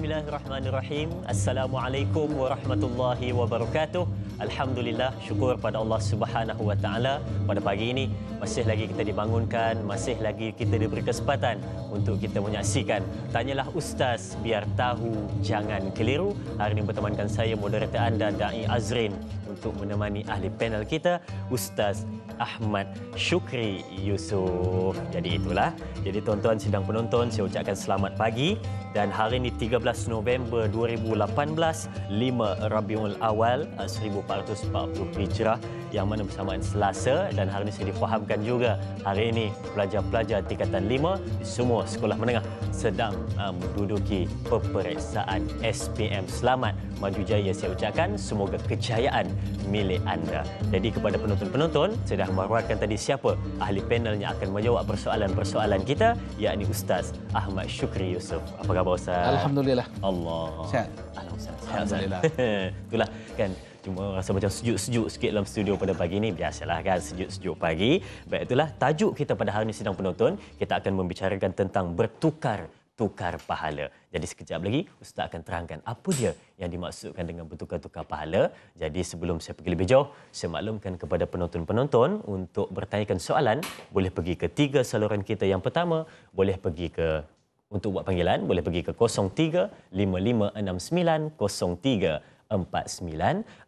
Bismillahirrahmanirrahim. Assalamualaikum warahmatullahi wabarakatuh. Alhamdulillah, syukur pada Allah Subhanahu wa taala pada pagi ini masih lagi kita dibangunkan, masih lagi kita diberi kesempatan untuk kita menyaksikan Tanyalah Ustaz biar tahu jangan keliru. Hari ini bertemankan saya moderator anda Dai Azrin untuk menemani ahli panel kita Ustaz Ahmad Syukri Yusof. Jadi itulah. Jadi tuan-tuan sidang penonton saya ucapkan selamat pagi dan hari ini 13 November 2018 5 Rabiul Awal 1440 Hijrah yang mana bersamaan Selasa dan hari ini saya difahamkan juga hari ini pelajar-pelajar tingkatan 5 di semua sekolah menengah sedang uh, menduduki peperiksaan SPM. Selamat maju jaya saya ucapkan semoga kejayaan milik anda. Jadi kepada penonton-penonton saya dah meruatkan tadi siapa ahli panel yang akan menjawab persoalan-persoalan kita yakni Ustaz Ahmad Syukri Yusof. Apa khabar Ustaz? Alhamdulillah. Allah. Sihat. Alhamdulillah. Alhamdulillah. Itulah kan cuma rasa macam sejuk-sejuk sikit dalam studio pada pagi ini biasalah kan sejuk-sejuk pagi. Baik itulah tajuk kita pada hari ini sidang penonton kita akan membicarakan tentang bertukar tukar pahala. Jadi sekejap lagi Ustaz akan terangkan apa dia yang dimaksudkan dengan bertukar-tukar pahala. Jadi sebelum saya pergi lebih jauh, saya maklumkan kepada penonton-penonton untuk bertanyakan soalan, boleh pergi ke tiga saluran kita. Yang pertama, boleh pergi ke untuk buat panggilan, boleh pergi ke 03-5569-0349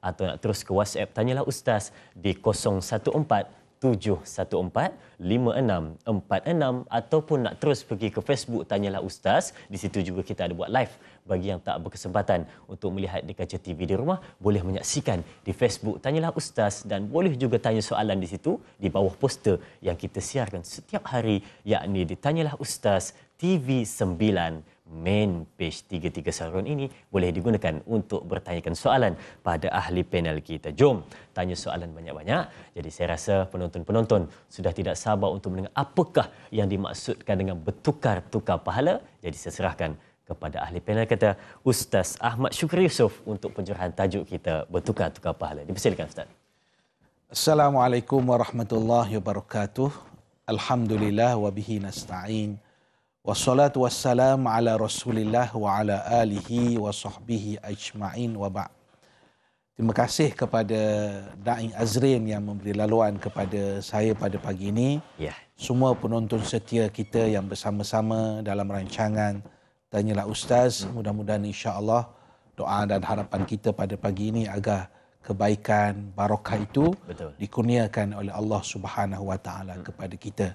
atau nak terus ke WhatsApp, tanyalah Ustaz di 014 714-5646 ataupun nak terus pergi ke Facebook Tanyalah Ustaz. Di situ juga kita ada buat live bagi yang tak berkesempatan untuk melihat di kaca TV di rumah. Boleh menyaksikan di Facebook Tanyalah Ustaz. Dan boleh juga tanya soalan di situ di bawah poster yang kita siarkan setiap hari yakni di Tanyalah Ustaz TV 9 main page 33 saluran ini boleh digunakan untuk bertanyakan soalan pada ahli panel kita. Jom tanya soalan banyak-banyak. Jadi saya rasa penonton-penonton sudah tidak sabar untuk mendengar apakah yang dimaksudkan dengan bertukar-tukar pahala. Jadi saya serahkan kepada ahli panel kita Ustaz Ahmad Syukri Yusof untuk pencerahan tajuk kita bertukar-tukar pahala. Dipersilakan Ustaz. Assalamualaikum warahmatullahi wabarakatuh. Alhamdulillah wa bihi nasta'in. Wassalatu wassalam ala rasulillah wa ala alihi wa sahbihi ajma'in wa ba' Terima kasih kepada Da'i Azrin yang memberi laluan kepada saya pada pagi ini. Ya. Semua penonton setia kita yang bersama-sama dalam rancangan Tanyalah Ustaz. Mudah-mudahan insya-Allah doa dan harapan kita pada pagi ini agar kebaikan barakah itu Betul. dikurniakan oleh Allah Subhanahu wa taala kepada kita.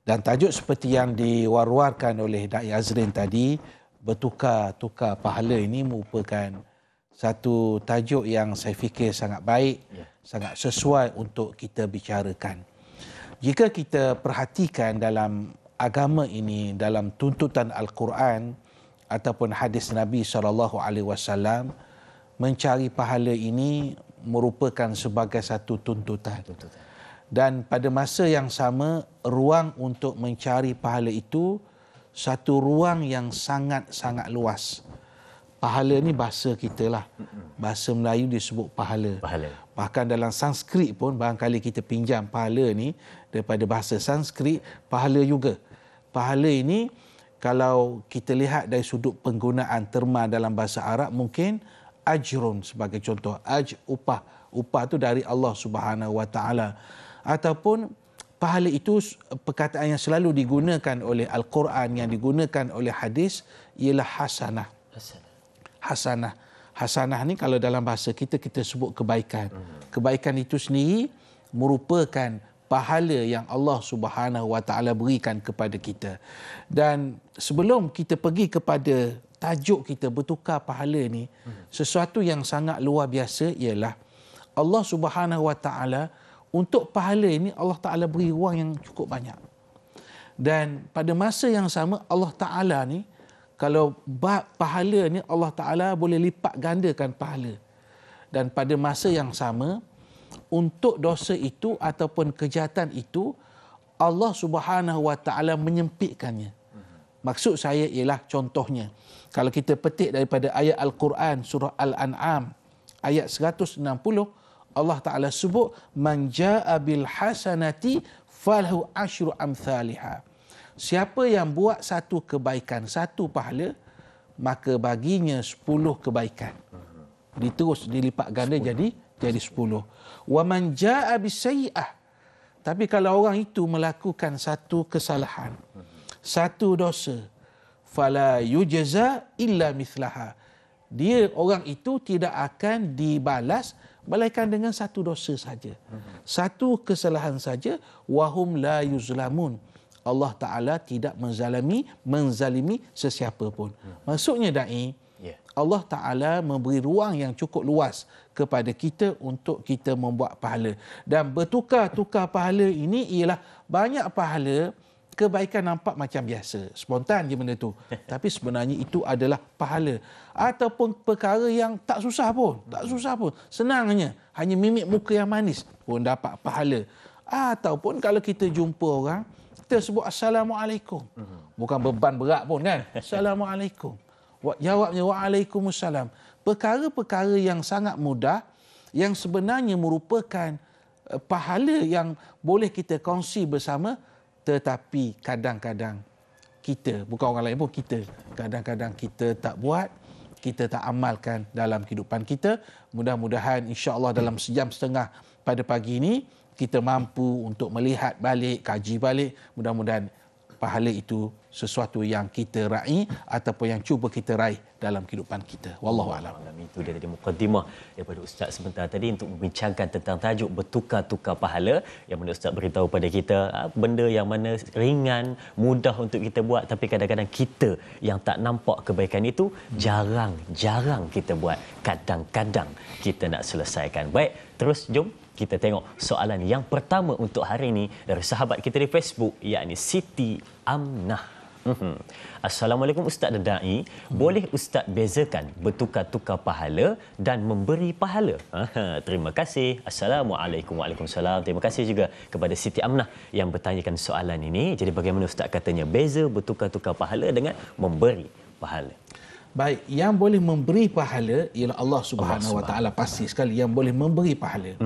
Dan tajuk seperti yang diwar-warkan oleh Dai Azrin tadi, bertukar-tukar pahala ini merupakan satu tajuk yang saya fikir sangat baik, Ya. sangat sesuai untuk kita bicarakan. Jika kita perhatikan dalam agama ini, dalam tuntutan Al-Quran ataupun hadis Nabi SAW, mencari pahala ini merupakan sebagai satu tuntutan. Tuntutan. Dan pada masa yang sama, ruang untuk mencari pahala itu satu ruang yang sangat-sangat luas. Pahala ni bahasa kita lah. Bahasa Melayu disebut pahala. Pahala. Bahkan dalam Sanskrit pun barangkali kita pinjam pahala ni daripada bahasa Sanskrit, pahala juga. Pahala ini kalau kita lihat dari sudut penggunaan terma dalam bahasa Arab mungkin ajrun sebagai contoh. Aj upah. Upah tu dari Allah Subhanahu Wa Taala ataupun pahala itu perkataan yang selalu digunakan oleh Al-Quran yang digunakan oleh hadis ialah hasanah. Hasanah. Hasanah ni kalau dalam bahasa kita kita sebut kebaikan. Kebaikan itu sendiri merupakan pahala yang Allah Subhanahu Wa Taala berikan kepada kita. Dan sebelum kita pergi kepada tajuk kita bertukar pahala ni, sesuatu yang sangat luar biasa ialah Allah Subhanahu Wa Taala untuk pahala ini Allah Taala beri ruang yang cukup banyak. Dan pada masa yang sama Allah Taala ni kalau bab pahala ni Allah Taala boleh lipat gandakan pahala. Dan pada masa yang sama untuk dosa itu ataupun kejahatan itu Allah Subhanahu Wa Taala menyempitkannya. Maksud saya ialah contohnya kalau kita petik daripada ayat Al-Quran surah Al-An'am ayat 160 Allah Taala sebut man jaa bil hasanati falahu asyru amsalha. Siapa yang buat satu kebaikan, satu pahala, maka baginya 10 kebaikan. Diterus dilipat ganda jadi jadi 10. Wa man jaa bisayyi'ah. Tapi kalau orang itu melakukan satu kesalahan, satu dosa, fala yujza illa mithlaha. Dia orang itu tidak akan dibalas melainkan dengan satu dosa saja. Satu kesalahan saja wahum la yuzlamun. Allah Taala tidak menzalimi menzalimi sesiapa pun. Maksudnya dai Ya. Allah Taala memberi ruang yang cukup luas kepada kita untuk kita membuat pahala dan bertukar-tukar pahala ini ialah banyak pahala kebaikan nampak macam biasa. Spontan je benda tu. Tapi sebenarnya itu adalah pahala. Ataupun perkara yang tak susah pun. Tak susah pun. Senangnya. Hanya mimik muka yang manis pun dapat pahala. Ataupun kalau kita jumpa orang kita sebut assalamualaikum. Bukan beban berat pun kan? Assalamualaikum. Wa- Jawabnya Waalaikumsalam. Perkara-perkara yang sangat mudah yang sebenarnya merupakan eh, pahala yang boleh kita kongsi bersama tetapi kadang-kadang kita, bukan orang lain pun kita, kadang-kadang kita tak buat, kita tak amalkan dalam kehidupan kita. Mudah-mudahan insya-Allah dalam sejam setengah pada pagi ini kita mampu untuk melihat balik, kaji balik. Mudah-mudahan pahala itu sesuatu yang kita raih ataupun yang cuba kita raih dalam kehidupan kita. Wallahu a'lam. Itu dia tadi mukadimah daripada Ustaz sebentar tadi untuk membincangkan tentang tajuk bertukar-tukar pahala yang mana Ustaz beritahu pada kita ah, benda yang mana ringan, mudah untuk kita buat tapi kadang-kadang kita yang tak nampak kebaikan itu jarang-jarang kita buat. Kadang-kadang kita nak selesaikan. Baik, terus jom kita tengok soalan yang pertama untuk hari ini dari sahabat kita di Facebook yakni Siti Amnah. Mhm. Assalamualaikum Ustaz dan Da'i. Boleh Ustaz bezakan bertukar-tukar pahala dan memberi pahala? Aha, terima kasih. Assalamualaikum Waalaikumsalam. Terima kasih juga kepada Siti Amnah yang bertanyakan soalan ini. Jadi bagaimana Ustaz katanya beza bertukar-tukar pahala dengan memberi pahala? Baik, yang boleh memberi pahala ialah Allah Subhanahu Wa Taala pasti sekali yang boleh memberi pahala.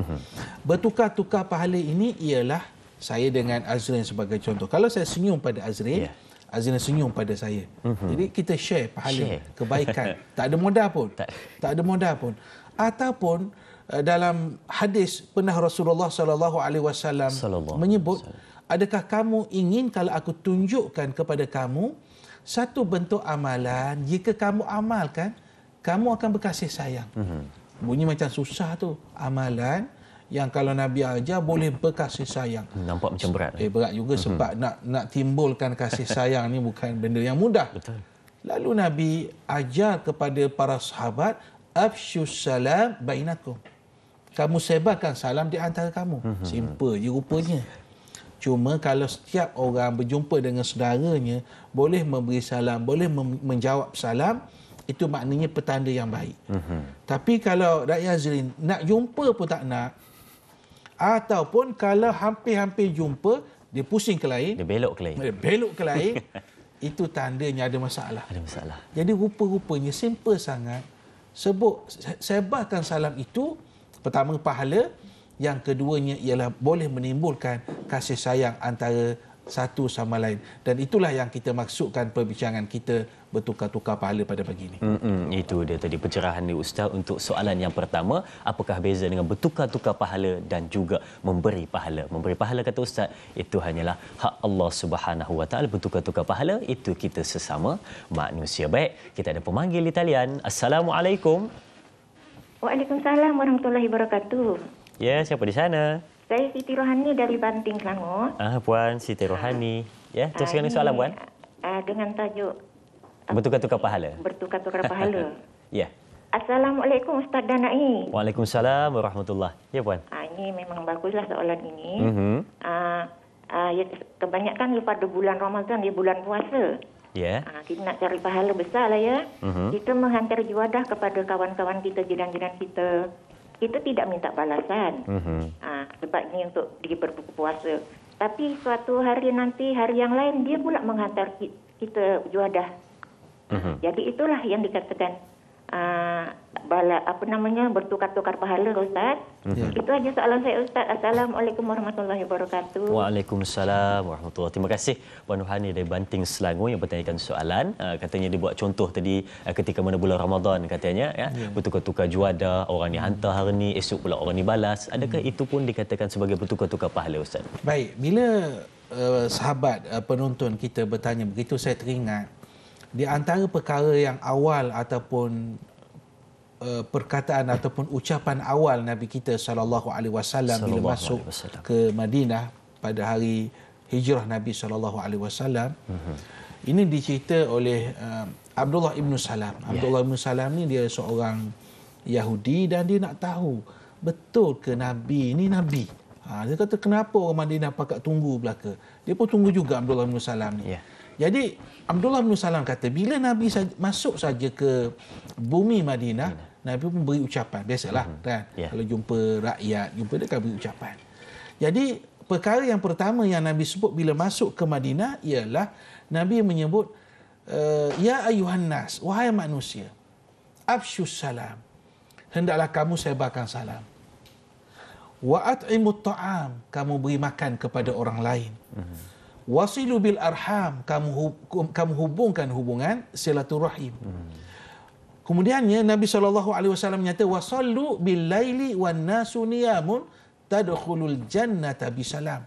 Bertukar-tukar pahala ini ialah saya dengan Azrin sebagai contoh. Kalau saya senyum pada Azrin, Ya. Azrin senyum pada saya. Jadi kita share pahala, Share. kebaikan. tak ada modal pun. Tak. tak ada modal pun. Ataupun uh, dalam hadis pernah Rasulullah sallallahu alaihi wasallam menyebut adakah kamu ingin kalau aku tunjukkan kepada kamu satu bentuk amalan jika kamu amalkan kamu akan berkasih sayang. Mm-hmm. Bunyi macam susah tu amalan yang kalau Nabi ajar boleh berkasih sayang. Nampak macam berat. Eh berat juga mm-hmm. sebab nak nak timbulkan kasih sayang ni bukan benda yang mudah. Betul. Lalu Nabi ajar kepada para sahabat afsyus salam bainakum. Kamu sebarkan salam di antara kamu. Mm-hmm. Simple je rupanya. Cuma kalau setiap orang berjumpa dengan saudaranya boleh memberi salam, boleh mem- menjawab salam, itu maknanya petanda yang baik. Mm-hmm. Tapi kalau rakyat Azrin nak jumpa pun tak nak, ataupun kalau hampir-hampir jumpa, dia pusing ke lain, Dia belok ke lain. dia belok ke lain, itu tandanya ada masalah. Ada masalah. Jadi rupa-rupanya simple sangat. Sebut sebarkan salam itu pertama pahala, yang keduanya ialah boleh menimbulkan kasih sayang antara satu sama lain. Dan itulah yang kita maksudkan perbincangan kita bertukar-tukar pahala pada pagi ini. Mm-mm, itu dia tadi pencerahan ni Ustaz untuk soalan yang pertama. Apakah beza dengan bertukar-tukar pahala dan juga memberi pahala? Memberi pahala kata Ustaz itu hanyalah hak Allah Subhanahu Wa Taala. Bertukar-tukar pahala itu kita sesama manusia. Baik kita ada pemanggil di talian Assalamualaikum. Waalaikumsalam warahmatullahi wabarakatuh. ya siapa di sana? Saya Siti Rohani dari Banting, Selangor. ah puan Siti Rohani. Ya teruskan soalan puan. Ah, dengan tajuk bertukar-tukar pahala bertukar-tukar pahala. ya Assalamualaikum Ustaz Danai. Waalaikumsalam warahmatullahi ya puan Ah, ini memang baguslah soalan ini. mhm Ah, ah, ya, kebanyakan pada bulan Ramadan, ya bulan puasa. ya Ah, kita nak cari pahala besar lah ya. Mhm. Kita menghantar juadah kepada kawan-kawan kita, jiran-jiran kita. Kita tidak minta balasan. mhm Ah, sebab ini untuk di berbuka puasa. Tapi suatu hari nanti, hari yang lain, dia pula menghantar ki- kita juadah. Mhm Jadi itulah yang dikatakan uh, bala apa namanya bertukar-tukar pahala Ustaz. Ya. Itu aja soalan saya Ustaz. Assalamualaikum warahmatullahi wabarakatuh. Waalaikumsalam warahmatullahi Terima kasih Puan Nuhani dari Banting Selangor yang bertanyakan soalan. Uh, katanya dia buat contoh tadi uh, ketika mana bulan Ramadan katanya ya. Yeah. Bertukar-tukar juada, orang ni hantar hari ni, esok pula orang ni balas. Adakah hmm. itu pun dikatakan sebagai bertukar-tukar pahala Ustaz? Baik, bila uh, sahabat uh, penonton kita bertanya begitu saya teringat di antara perkara yang awal ataupun uh, perkataan ataupun ucapan awal Nabi kita sallallahu alaihi wasallam bila masuk ke Madinah pada hari hijrah Nabi sallallahu alaihi wasallam. Mhm. Ini dicerita oleh uh, Abdullah ibnu Salam. Yeah. Abdullah ibnu Salam ni dia seorang Yahudi dan dia nak tahu betul ke Nabi ini Nabi. Ha, dia kata kenapa orang Madinah pakat tunggu belaka. Dia pun tunggu juga Abdullah ibnu Salam ni. Yeah. Jadi Abdullah bin Salam kata bila Nabi masuk saja ke bumi Madinah, Madinah. Nabi pun beri ucapan. Biasalah mm-hmm. kan. Yeah. Kalau jumpa rakyat, jumpa dia akan beri ucapan. Jadi perkara yang pertama yang Nabi sebut bila masuk ke Madinah ialah Nabi menyebut uh, ya ayuhan nas, wahai manusia. Afshus salam. Hendaklah kamu sebarkan salam. Wa at'imut ta'am, kamu beri makan kepada orang lain. Mm-hmm. Wasilu bil arham, kamu kamu hubungkan hubungan silaturahim. Kemudiannya Nabi sallallahu alaihi wasallam menyatakan wasallu bil laili wan nasu niyamun tadkhulul jannata bisalam.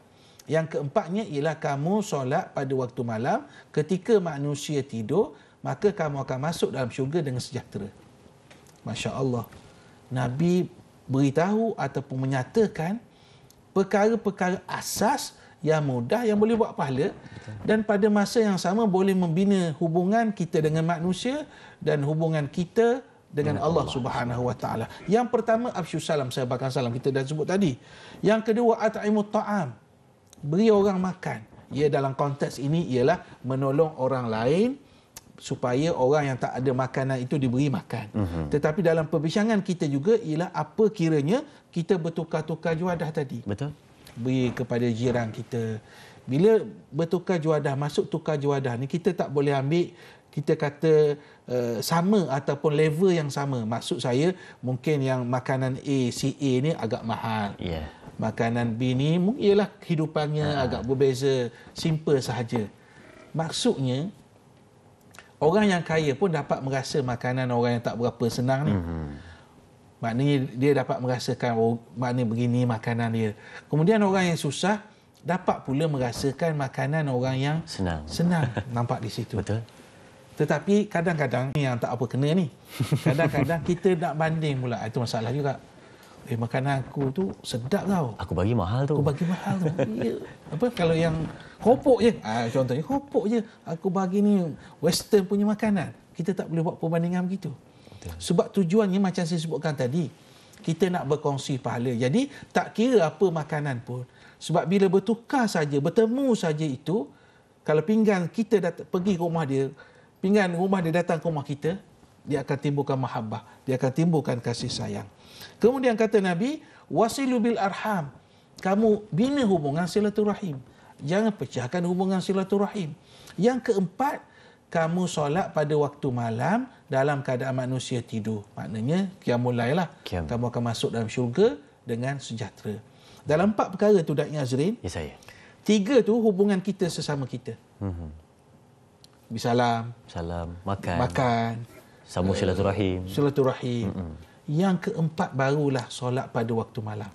Yang keempatnya ialah kamu solat pada waktu malam ketika manusia tidur maka kamu akan masuk dalam syurga dengan sejahtera. Masya-Allah. Nabi beritahu ataupun menyatakan perkara-perkara asas yang mudah yang boleh buat pahala dan pada masa yang sama boleh membina hubungan kita dengan manusia dan hubungan kita dengan Allah, Subhanahu wa taala. Yang pertama afsyu salam saya bakal salam kita dah sebut tadi. Yang kedua at'imut ta'am. Beri orang makan. Ia dalam konteks ini ialah menolong orang lain supaya orang yang tak ada makanan itu diberi makan. Uh-huh. Tetapi dalam perbincangan kita juga ialah apa kiranya kita bertukar-tukar juadah tadi. Betul beri kepada jiran kita. Bila bertukar juadah, masuk tukar juadah ni kita tak boleh ambil kita kata uh, sama ataupun level yang sama. Maksud saya mungkin yang makanan A, si A ni agak mahal. Yeah. Makanan B ni ialah kehidupannya uh agak berbeza, simple sahaja. Maksudnya orang yang kaya pun dapat merasa makanan orang yang tak berapa senang ni. Mm-hmm. Maknanya dia dapat merasakan oh, maknanya begini makanan dia. Kemudian orang yang susah dapat pula merasakan makanan orang yang senang. Senang nampak di situ. Betul. Tetapi kadang-kadang yang tak apa kena ni. Kadang-kadang kita nak banding pula. Itu masalah juga. Eh makanan aku tu sedap tau. Aku bagi mahal tu. Aku bagi mahal tu. ya. Apa kalau yang kopok je. Ah, contohnya kopok je. Aku bagi ni western punya makanan. Kita tak boleh buat perbandingan begitu. Sebab tujuannya macam saya sebutkan tadi, kita nak berkongsi pahala. Jadi tak kira apa makanan pun. Sebab bila bertukar saja, bertemu saja itu, kalau pinggan kita dat- pergi ke rumah dia, pinggan rumah dia datang ke rumah kita, dia akan timbulkan mahabbah, dia akan timbulkan kasih sayang. Kemudian kata Nabi, wasilu bil arham. Kamu bina hubungan silaturahim. Jangan pecahkan hubungan silaturahim. Yang keempat, kamu solat pada waktu malam dalam keadaan manusia tidur. Maknanya qiyamul lail lah. Qiyam. Kamu akan masuk dalam syurga dengan sejahtera. Dalam empat perkara tu Datuk Azrin. Ya saya. Tiga tu hubungan kita sesama kita. Mhm. Bisalam, salam, makan. Makan. Sambung uh, silaturahim. Silaturahim. Mm-hmm. Yang keempat barulah solat pada waktu malam.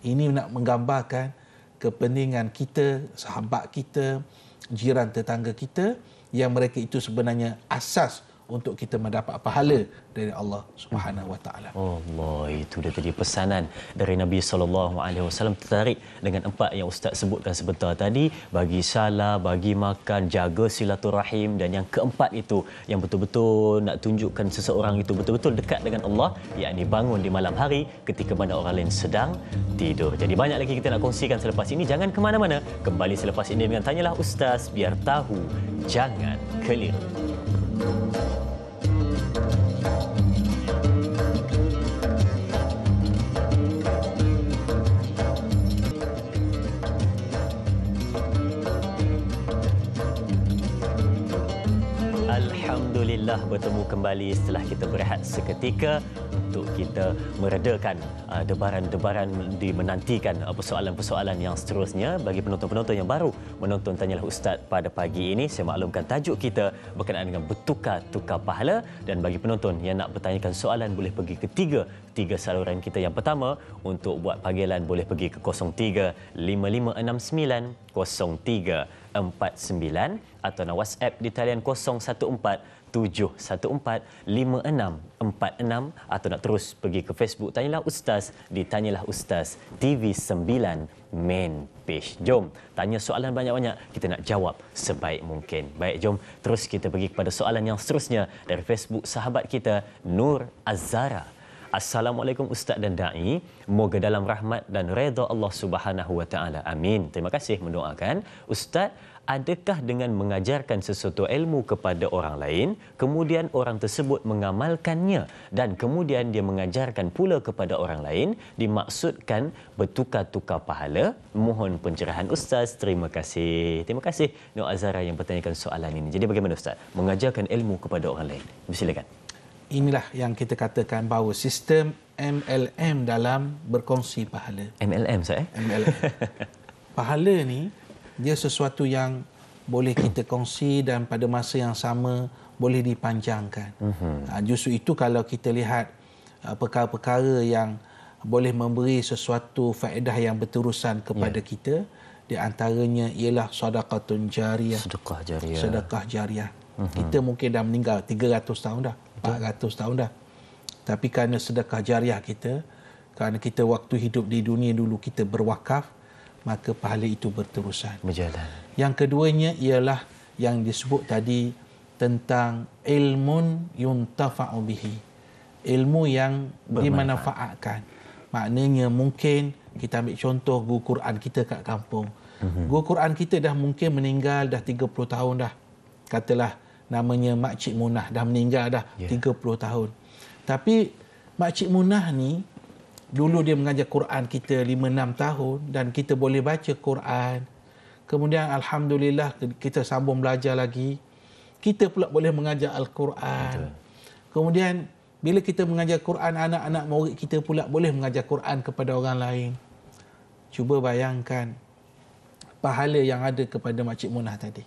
Ini nak menggambarkan kepentingan kita, sahabat kita, jiran tetangga kita yang mereka itu sebenarnya asas untuk kita mendapat pahala dari Allah Subhanahu wa taala. Allah itu dia tadi pesanan dari Nabi sallallahu alaihi wasallam tertarik dengan empat yang ustaz sebutkan sebentar tadi bagi salah, bagi makan, jaga silaturahim dan yang keempat itu yang betul-betul nak tunjukkan seseorang itu betul-betul dekat dengan Allah yakni bangun di malam hari ketika mana orang lain sedang tidur. Jadi banyak lagi kita nak kongsikan selepas ini jangan ke mana-mana. Kembali selepas ini dengan tanyalah ustaz biar tahu jangan keliru. Música Alhamdulillah bertemu kembali setelah kita berehat seketika untuk kita meredakan uh, debaran-debaran di menantikan uh, persoalan-persoalan yang seterusnya. Bagi penonton-penonton yang baru menonton Tanyalah Ustaz pada pagi ini saya maklumkan tajuk kita berkenaan dengan bertukar-tukar pahala. Dan bagi penonton yang nak bertanyakan soalan boleh pergi ke tiga tiga saluran kita. Yang pertama untuk buat panggilan boleh pergi ke 03 5569 0349 atau nak WhatsApp di talian 014 714-5646 atau nak terus pergi ke Facebook Tanyalah Ustaz di Tanyalah Ustaz TV9 main page. Jom, tanya soalan banyak-banyak, kita nak jawab sebaik mungkin. Baik, jom terus kita pergi kepada soalan yang seterusnya dari Facebook sahabat kita Nur Azara. Assalamualaikum Ustaz dan Da'i. Moga dalam rahmat dan redha Allah Subhanahu Wa Taala. Amin. Terima kasih mendoakan. Ustaz, adakah dengan mengajarkan sesuatu ilmu kepada orang lain, kemudian orang tersebut mengamalkannya dan kemudian dia mengajarkan pula kepada orang lain, dimaksudkan bertukar-tukar pahala? Mohon pencerahan Ustaz. Terima kasih. Terima kasih Nur Azara yang bertanyakan soalan ini. Jadi bagaimana Ustaz? Mengajarkan ilmu kepada orang lain. Silakan. Inilah yang kita katakan bahawa sistem MLM dalam berkongsi pahala. MLM saya? MLM. pahala ni dia sesuatu yang boleh kita kongsi dan pada masa yang sama boleh dipanjangkan. Uh-huh. Justru itu kalau kita lihat uh, perkara-perkara yang boleh memberi sesuatu faedah yang berterusan kepada yeah. kita di antaranya ialah sedekahun jariah. Sedekah jariah. Sedekah jariah. Uh-huh. Kita mungkin dah meninggal 300 tahun dah, 400 tahun dah. Tapi kerana sedekah jariah kita, kerana kita waktu hidup di dunia dulu kita berwakaf, maka pahala itu berterusan. Berjalan. Yang keduanya ialah yang disebut tadi tentang ilmun yuntafa'u bihi. Ilmu yang Bermanfaat. dimanfaatkan. Maknanya mungkin kita ambil contoh guru Quran kita kat kampung. Mm-hmm. Guru Quran kita dah mungkin meninggal dah 30 tahun dah. Katalah namanya Makcik Munah dah meninggal dah yeah. 30 tahun. Tapi Makcik Munah ni dulu dia mengajar Quran kita 5-6 tahun dan kita boleh baca Quran. Kemudian Alhamdulillah kita sambung belajar lagi. Kita pula boleh mengajar Al-Quran. Kemudian bila kita mengajar Quran, anak-anak murid kita pula boleh mengajar Quran kepada orang lain. Cuba bayangkan pahala yang ada kepada Makcik Munah tadi.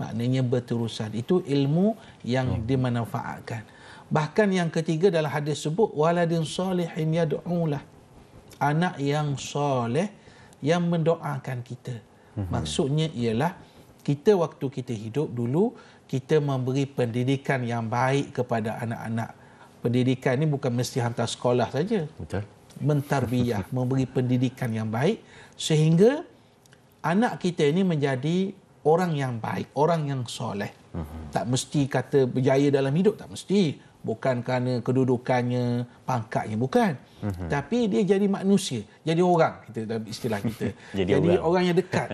Maknanya berterusan. Itu ilmu yang hmm. dimanfaatkan. Bahkan yang ketiga dalam hadis sebut waladin salihin yad'ulah. Anak yang soleh yang mendoakan kita. Mm-hmm. Maksudnya ialah kita waktu kita hidup dulu kita memberi pendidikan yang baik kepada anak-anak. Pendidikan ini bukan mesti hantar sekolah saja. Betul. Mentarbiyah, memberi pendidikan yang baik sehingga anak kita ini menjadi orang yang baik, orang yang soleh. Uh-huh. Tak mesti kata berjaya dalam hidup, tak mesti bukan kerana kedudukannya, pangkatnya, bukan. Uh-huh. Tapi dia jadi manusia, jadi orang kita dalam istilah kita. jadi, jadi orang. orang yang dekat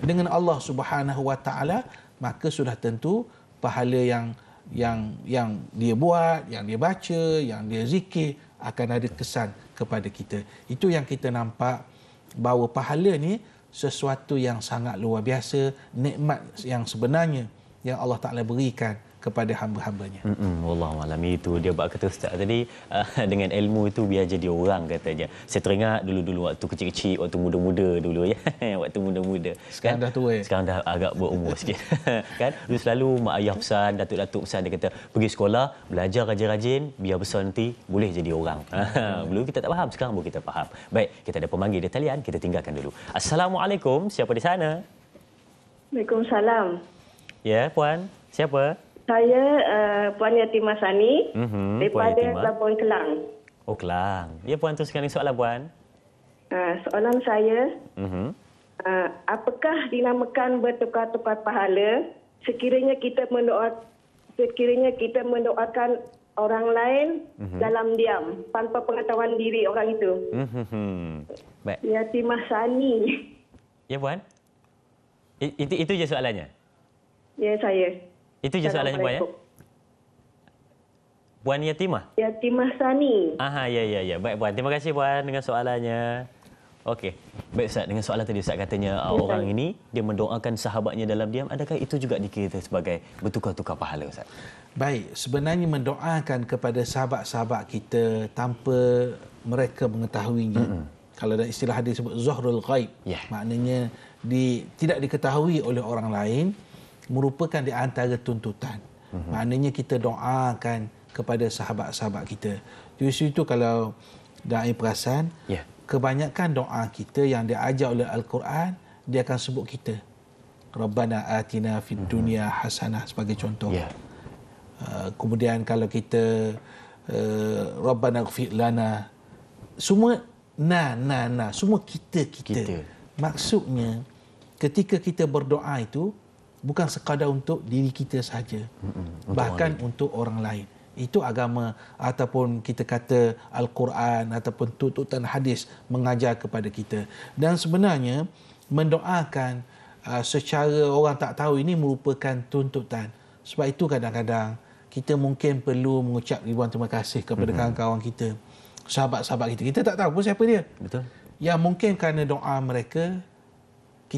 dengan Allah Subhanahu Wa Taala, maka sudah tentu pahala yang yang yang dia buat, yang dia baca, yang dia zikir akan ada kesan kepada kita. Itu yang kita nampak bahawa pahala ni sesuatu yang sangat luar biasa, nikmat yang sebenarnya yang Allah Taala berikan kepada hamba-hambanya. Hmm, Allah malam itu dia buat kata ustaz tadi uh, dengan ilmu itu biar jadi orang katanya. Saya teringat dulu-dulu waktu kecil-kecil, waktu muda-muda dulu ya. waktu muda-muda. Sekarang kan? dah tua. Ya? Sekarang dah agak berumur sikit. kan? Dulu selalu mak ayah pesan, datuk-datuk pesan dia kata, pergi sekolah, belajar rajin-rajin, biar besar nanti boleh jadi orang. dulu kita tak faham, sekarang pun kita faham. Baik, kita ada pemanggil di talian, kita tinggalkan dulu. Assalamualaikum, siapa di sana? Waalaikumsalam. Ya, puan. Siapa? Saya uh, Puan Yatimah Sani mm-hmm, daripada Pelabuhan Kelang. Oh, Kelang. Ya, Puan, teruskan soalan, Puan. Uh, soalan saya, mm-hmm. uh, apakah dinamakan bertukar-tukar pahala sekiranya kita mendoa sekiranya kita mendoakan orang lain mm-hmm. dalam diam tanpa pengetahuan diri orang itu? Mm-hmm. Baik. Yatimah Sani. Ya, Puan. Itu, itu je soalannya? Ya, saya. Itu je soalannya Puan ya? Puan Yatimah? Yatimah Sani. Aha, ya, ya, ya. Baik Puan. Terima kasih Puan dengan soalannya. Okey. Baik Ustaz, dengan soalan tadi Ustaz katanya uh, orang ini dia mendoakan sahabatnya dalam diam, adakah itu juga dikira sebagai bertukar-tukar pahala Ustaz? Baik, sebenarnya mendoakan kepada sahabat-sahabat kita tanpa mereka mengetahuinya. Mm-hmm. Kalau ada istilah hadis sebut zuhrul ghaib, Yeah. maknanya di, tidak diketahui oleh orang lain merupakan di antara tuntutan. Mm-hmm. Maknanya kita doakan kepada sahabat-sahabat kita. Di situ kalau dai perasan, Ya. kebanyakan doa kita yang diajar oleh Al-Quran dia akan sebut kita. Rabbana atina fid dunya hasanah sebagai contoh. Ya. Uh, kemudian kalau kita uh, Rabbana ghfir lana semua na na na semua kita kita. Kita. Maksudnya ketika kita berdoa itu bukan sekadar untuk diri kita saja. Untuk Bahkan orang untuk orang lain. Itu agama ataupun kita kata Al-Quran ataupun tuntutan hadis mengajar kepada kita. Dan sebenarnya mendoakan uh, secara orang tak tahu ini merupakan tuntutan. Sebab itu kadang-kadang kita mungkin perlu mengucap ribuan terima kasih kepada mm-hmm. kawan-kawan kita, sahabat-sahabat kita. Kita tak tahu pun siapa dia. Betul? Yang mungkin kerana doa mereka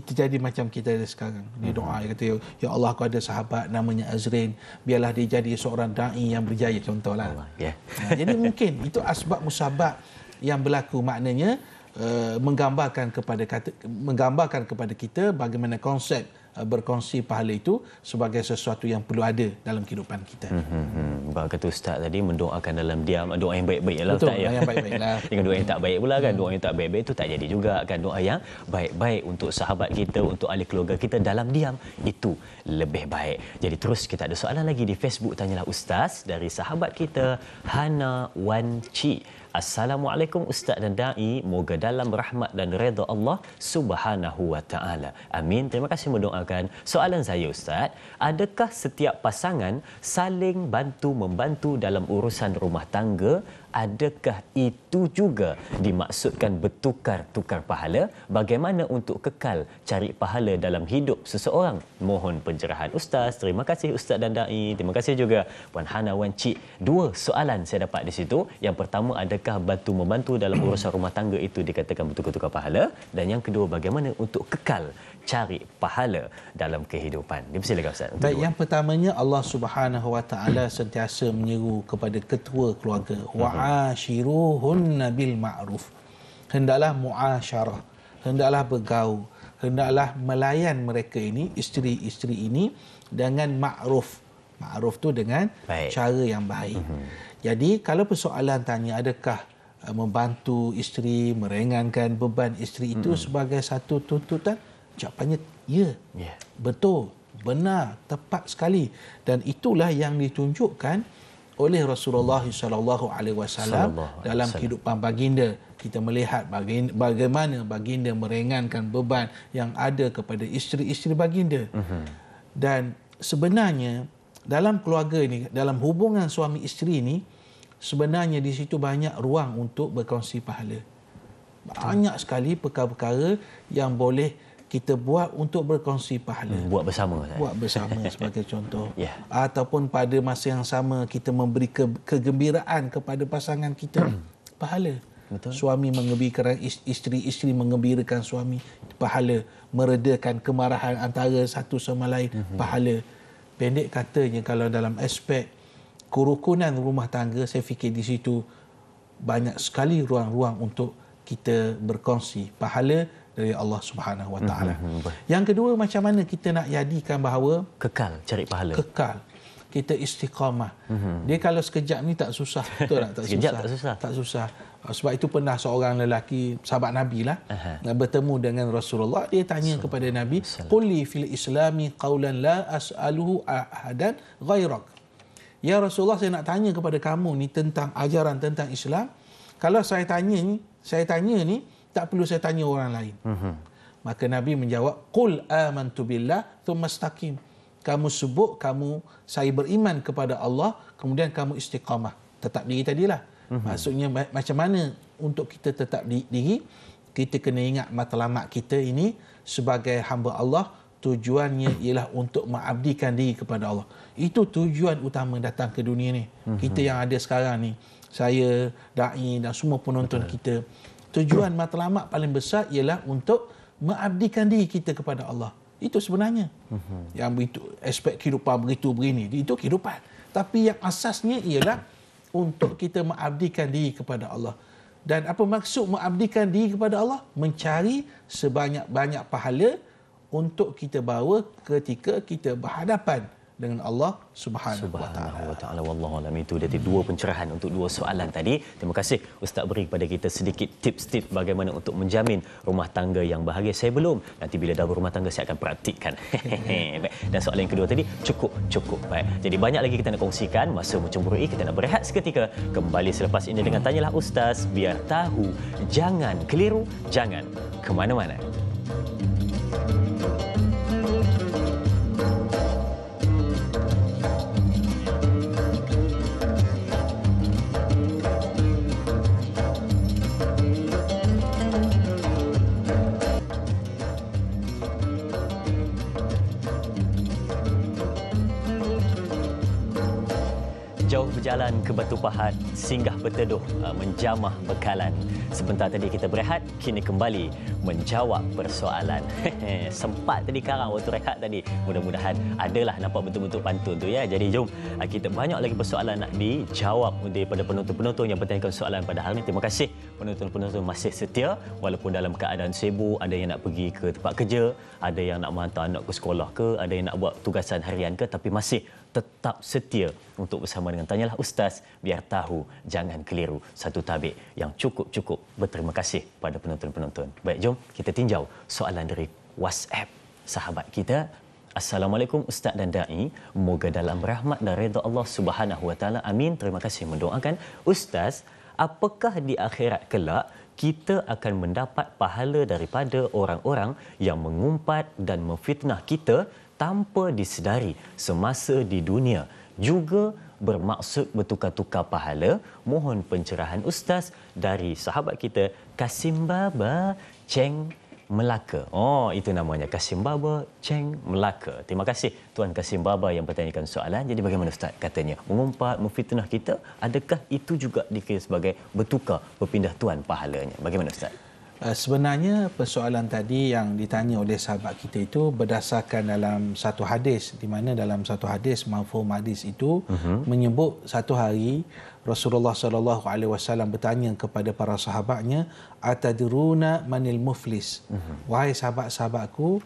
kita jadi macam kita ada sekarang. Dia doa dia kata ya Allah aku ada sahabat namanya Azrin, biarlah dia jadi seorang dai yang berjaya contohlah. Allah, ya. Ha, jadi mungkin itu asbab musabab yang berlaku maknanya uh, menggambarkan kepada kata, menggambarkan kepada kita bagaimana konsep berkongsi pahala itu sebagai sesuatu yang perlu ada dalam kehidupan kita. Hmm, hmm, hmm. Kata Ustaz tadi mendoakan dalam diam, doa yang baik-baik lah Betul, Ustaz ya. yang baik-baik lah. Dengan doa yang tak baik pula kan, doa yang tak baik-baik itu tak jadi juga kan. Doa yang baik-baik untuk sahabat kita, untuk ahli keluarga kita dalam diam itu lebih baik. Jadi terus kita ada soalan lagi di Facebook tanyalah Ustaz dari sahabat kita Hana Wan Chi. Assalamualaikum Ustaz dan Dai. Moga dalam rahmat dan redha Allah Subhanahu wa taala. Amin. Terima kasih mendoakan. Soalan saya Ustaz, adakah setiap pasangan saling bantu membantu dalam urusan rumah tangga? Adakah itu juga dimaksudkan bertukar-tukar pahala? Bagaimana untuk kekal cari pahala dalam hidup seseorang? Mohon pencerahan Ustaz. Terima kasih Ustaz dan Dai. Terima kasih juga Puan Hana Wan Cik. Dua soalan saya dapat di situ. Yang pertama, adakah bantu membantu dalam urusan rumah tangga itu dikatakan bertukar-tukar pahala? Dan yang kedua, bagaimana untuk kekal cari pahala dalam kehidupan? Dipersilakan Ustaz. Baik, dua. yang pertamanya Allah Subhanahu Wa Taala sentiasa menyeru kepada ketua keluarga wa'ashiruhunna bil ma'ruf. Hendaklah muasyarah, hendaklah bergaul, hendaklah melayan mereka ini isteri-isteri ini dengan ma'ruf. Ma'ruf tu dengan Baik. cara yang baik. Jadi kalau persoalan tanya adakah uh, membantu isteri meringankan beban isteri itu sebagai satu tuntutan? Jawapannya ya. Ya. Betul, benar, tepat sekali dan itulah yang ditunjukkan oleh Rasulullah sallallahu alaihi wasallam dalam kehidupan baginda kita melihat bagaimana baginda meringankan beban yang ada kepada isteri-isteri baginda. Dan sebenarnya dalam keluarga ini, dalam hubungan suami isteri ini sebenarnya di situ banyak ruang untuk berkongsi pahala. Banyak sekali perkara-perkara yang boleh kita buat untuk berkongsi pahala. Hmm, buat bersama buat bersama sebagai contoh. Ya. ataupun pada masa yang sama kita memberi ke, kegembiraan kepada pasangan kita. Pahala. Betul. suami mengembirakan is- isteri-isteri mengembirakan suami. Pahala. Meredakan kemarahan antara satu sama lain. Pahala. Pendek katanya kalau dalam aspek kerukunan rumah tangga saya fikir di situ banyak sekali ruang-ruang untuk kita berkongsi. Pahala dari Allah Subhanahu Wa Taala. Yang kedua macam mana kita nak jadikan bahawa Kekal cari pahala. kekal kita istiqamah. Dia kalau sekejap ni tak susah, betul tak? Tak Sekejap susah. tak susah. Tak susah. Sebab itu pernah seorang lelaki sahabat Nabi lah Aha. bertemu dengan Rasulullah dia tanya kepada Nabi qulli fil islami qawlan la as'aluhu ahadan ghairak Ya Rasulullah saya nak tanya kepada kamu ni tentang ajaran tentang Islam kalau saya tanya ni saya tanya ni tak perlu saya tanya orang lain. Maka Nabi menjawab qul amantu billah thumma istaqim. Kamu sebut kamu saya beriman kepada Allah kemudian kamu istiqamah. Tetap diri tadilah. Maksudnya ma- macam mana untuk kita tetap di- diri? Kita kena ingat matlamat kita ini sebagai hamba Allah. Tujuannya ialah untuk mengabdikan diri kepada Allah. Itu tujuan utama datang ke dunia ni. Kita yang ada sekarang ni. Saya dai dan semua penonton kita Tujuan matlamat paling besar ialah untuk mengabdikan diri kita kepada Allah. Itu sebenarnya. Yang itu aspek kehidupan begitu begini, itu kehidupan. Tapi yang asasnya ialah untuk kita mengabdikan diri kepada Allah. Dan apa maksud mengabdikan diri kepada Allah? Mencari sebanyak-banyak pahala untuk kita bawa ketika kita berhadapan dengan Allah Subhanahu, Subhanahu wa taala. Wallahu alam itu dia dua pencerahan untuk dua soalan tadi. Terima kasih Ustaz beri kepada kita sedikit tips-tips bagaimana untuk menjamin rumah tangga yang bahagia. Saya belum. Nanti bila dah berumah tangga saya akan praktikkan. Baik. Dan soalan yang kedua tadi cukup cukup baik. Jadi banyak lagi kita nak kongsikan masa mencemburui kita nak berehat seketika. Kembali selepas ini dengan tanyalah ustaz biar tahu jangan keliru jangan ke mana-mana. Berjalan ke Batu Pahat, singgah berteduh, uh, menjamah bekalan. Sebentar tadi kita berehat, kini kembali menjawab persoalan. Sempat tadi karang waktu rehat tadi. Mudah-mudahan adalah nampak betul-betul pantun tu ya. Jadi jom uh, kita banyak lagi persoalan nak dijawab daripada penonton-penonton yang bertanyakan soalan pada hari ini. Terima kasih penonton-penonton masih setia walaupun dalam keadaan sibuk, ada yang nak pergi ke tempat kerja, ada yang nak menghantar anak ke sekolah ke, ada yang nak buat tugasan harian ke tapi masih tetap setia untuk bersama dengan Tanyalah Ustaz biar tahu jangan keliru satu tabik yang cukup-cukup berterima kasih pada penonton-penonton. Baik, jom kita tinjau soalan dari WhatsApp sahabat kita. Assalamualaikum Ustaz dan Da'i. Moga dalam rahmat dan redha Allah Subhanahu Wa Taala. Amin. Terima kasih mendoakan Ustaz. Apakah di akhirat kelak kita akan mendapat pahala daripada orang-orang yang mengumpat dan memfitnah kita tanpa disedari semasa di dunia juga bermaksud bertukar-tukar pahala mohon pencerahan ustaz dari sahabat kita Kasim Baba Cheng Melaka. Oh, itu namanya Kasim Baba Cheng Melaka. Terima kasih Tuan Kasim Baba yang bertanyakan soalan. Jadi bagaimana Ustaz katanya? Mengumpat, memfitnah kita, adakah itu juga dikira sebagai bertukar, berpindah tuan pahalanya? Bagaimana Ustaz? Uh, sebenarnya persoalan tadi yang ditanya oleh sahabat kita itu berdasarkan dalam satu hadis di mana dalam satu hadis mafhum hadis itu uh-huh. menyebut satu hari Rasulullah sallallahu alaihi wasallam bertanya kepada para sahabatnya atadruna manil muflis uh-huh. wahai sahabat-sahabatku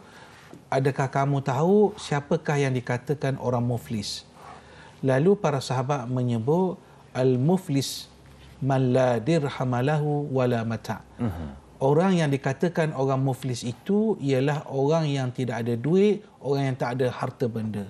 adakah kamu tahu siapakah yang dikatakan orang muflis lalu para sahabat menyebut al muflis man la dirhamalahu wala mata uh-huh orang yang dikatakan orang muflis itu ialah orang yang tidak ada duit, orang yang tak ada harta benda.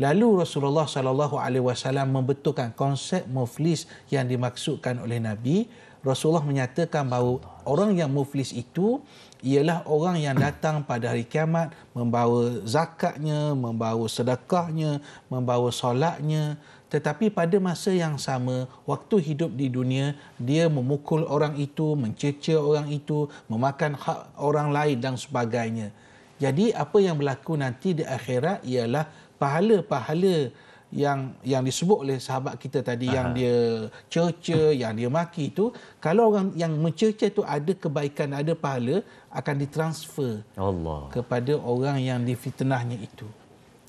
Lalu Rasulullah sallallahu alaihi wasallam membetulkan konsep muflis yang dimaksudkan oleh Nabi. Rasulullah menyatakan bahawa orang yang muflis itu ialah orang yang datang pada hari kiamat membawa zakatnya, membawa sedekahnya, membawa solatnya, tetapi pada masa yang sama waktu hidup di dunia dia memukul orang itu mencecer orang itu memakan hak orang lain dan sebagainya. Jadi apa yang berlaku nanti di akhirat ialah pahala-pahala yang yang disebut oleh sahabat kita tadi Aha. yang dia cerca yang dia maki itu kalau orang yang mencerca itu ada kebaikan ada pahala akan ditransfer Allah. kepada orang yang difitnahnya itu.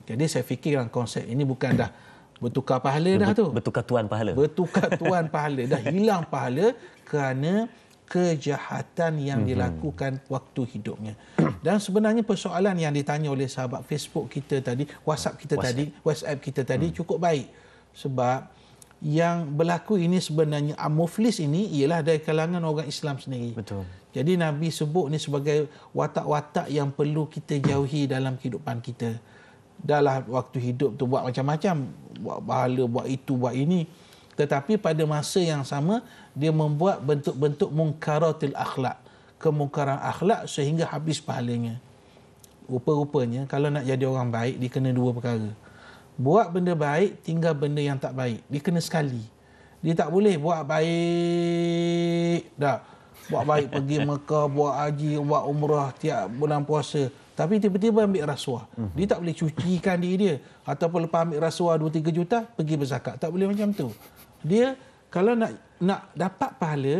Jadi saya fikir konsep ini bukan dah bertukar pahala dah tu. Bertukar tuan pahala. Bertukar tuan pahala. Dah hilang pahala kerana kejahatan yang mm-hmm. dilakukan waktu hidupnya. Dan sebenarnya persoalan yang ditanya oleh sahabat Facebook kita tadi, WhatsApp kita WhatsApp. tadi, WhatsApp kita tadi mm. cukup baik. Sebab yang berlaku ini sebenarnya amuflis ini ialah dari kalangan orang Islam sendiri. Betul. Jadi Nabi sebut ni sebagai watak-watak yang perlu kita jauhi dalam kehidupan kita dahlah waktu hidup tu buat macam-macam buat bahala buat itu buat ini. Tetapi pada masa yang sama dia membuat bentuk-bentuk mungkaratil akhlak. Kemungkaran akhlak sehingga habis pahalanya. Rupa-rupanya kalau nak jadi orang baik dia kena dua perkara. Buat benda baik tinggal benda yang tak baik. Dia kena sekali. Dia tak boleh buat baik dah. Buat baik pergi Mekah buat haji buat umrah tiap bulan puasa tapi tiba-tiba ambil rasuah. Hmm. Dia tak boleh cucikan diri dia. Ataupun lepas ambil rasuah 2-3 juta, pergi berzakat. Tak boleh macam tu. Dia kalau nak nak dapat pahala,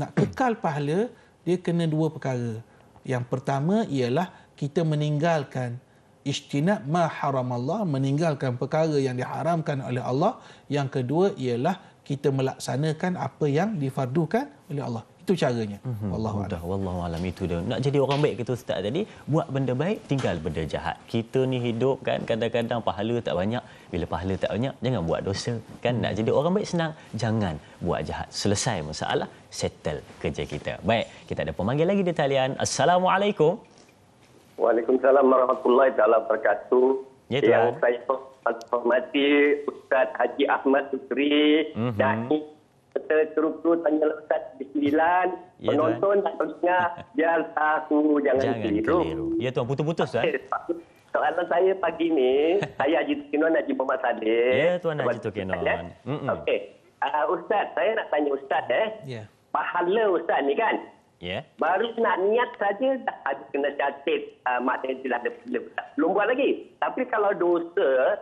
Nak kekal pahala, dia kena dua perkara. Yang pertama ialah kita meninggalkan istinab ma haram Allah, meninggalkan perkara yang diharamkan oleh Allah. Yang kedua ialah kita melaksanakan apa yang difardukan oleh Allah. Itu caranya. Mhm. Wallahu a'lam. Wallahu alam itu dia. Nak jadi orang baik kata ustaz tadi, buat benda baik, tinggal benda jahat. Kita ni hidup kan kadang-kadang pahala tak banyak. Bila pahala tak banyak, jangan buat dosa. Kan nak jadi orang baik senang, jangan buat jahat. Selesai masalah, settle kerja kita. Baik, kita ada pemanggil lagi di talian. Assalamualaikum. Waalaikumsalam warahmatullahi taala wabarakatuh. Ya, Tuan. Yang saya hormati Ustaz Haji Ahmad Sukri Mhm. dan serta kru-kru tanya Ustaz di sembilan. Ya, Penonton dan pendengar biar aku jangan, Jangan keliru. keliru. Ya tuan, putus-putus tuan. Okey, Soalan saya pagi ni, saya Haji Tukinon Haji Muhammad Sadeh. Ya, Tuan Haji Tukinon. Ya? Okey. Uh, Ustaz, saya nak tanya Ustaz eh. Ya. Pahala Ustaz ni kan, Ya. Baru nak niat saja dah ada kena catat uh, maknanya telah ada belum buat lagi. Tapi kalau dosa,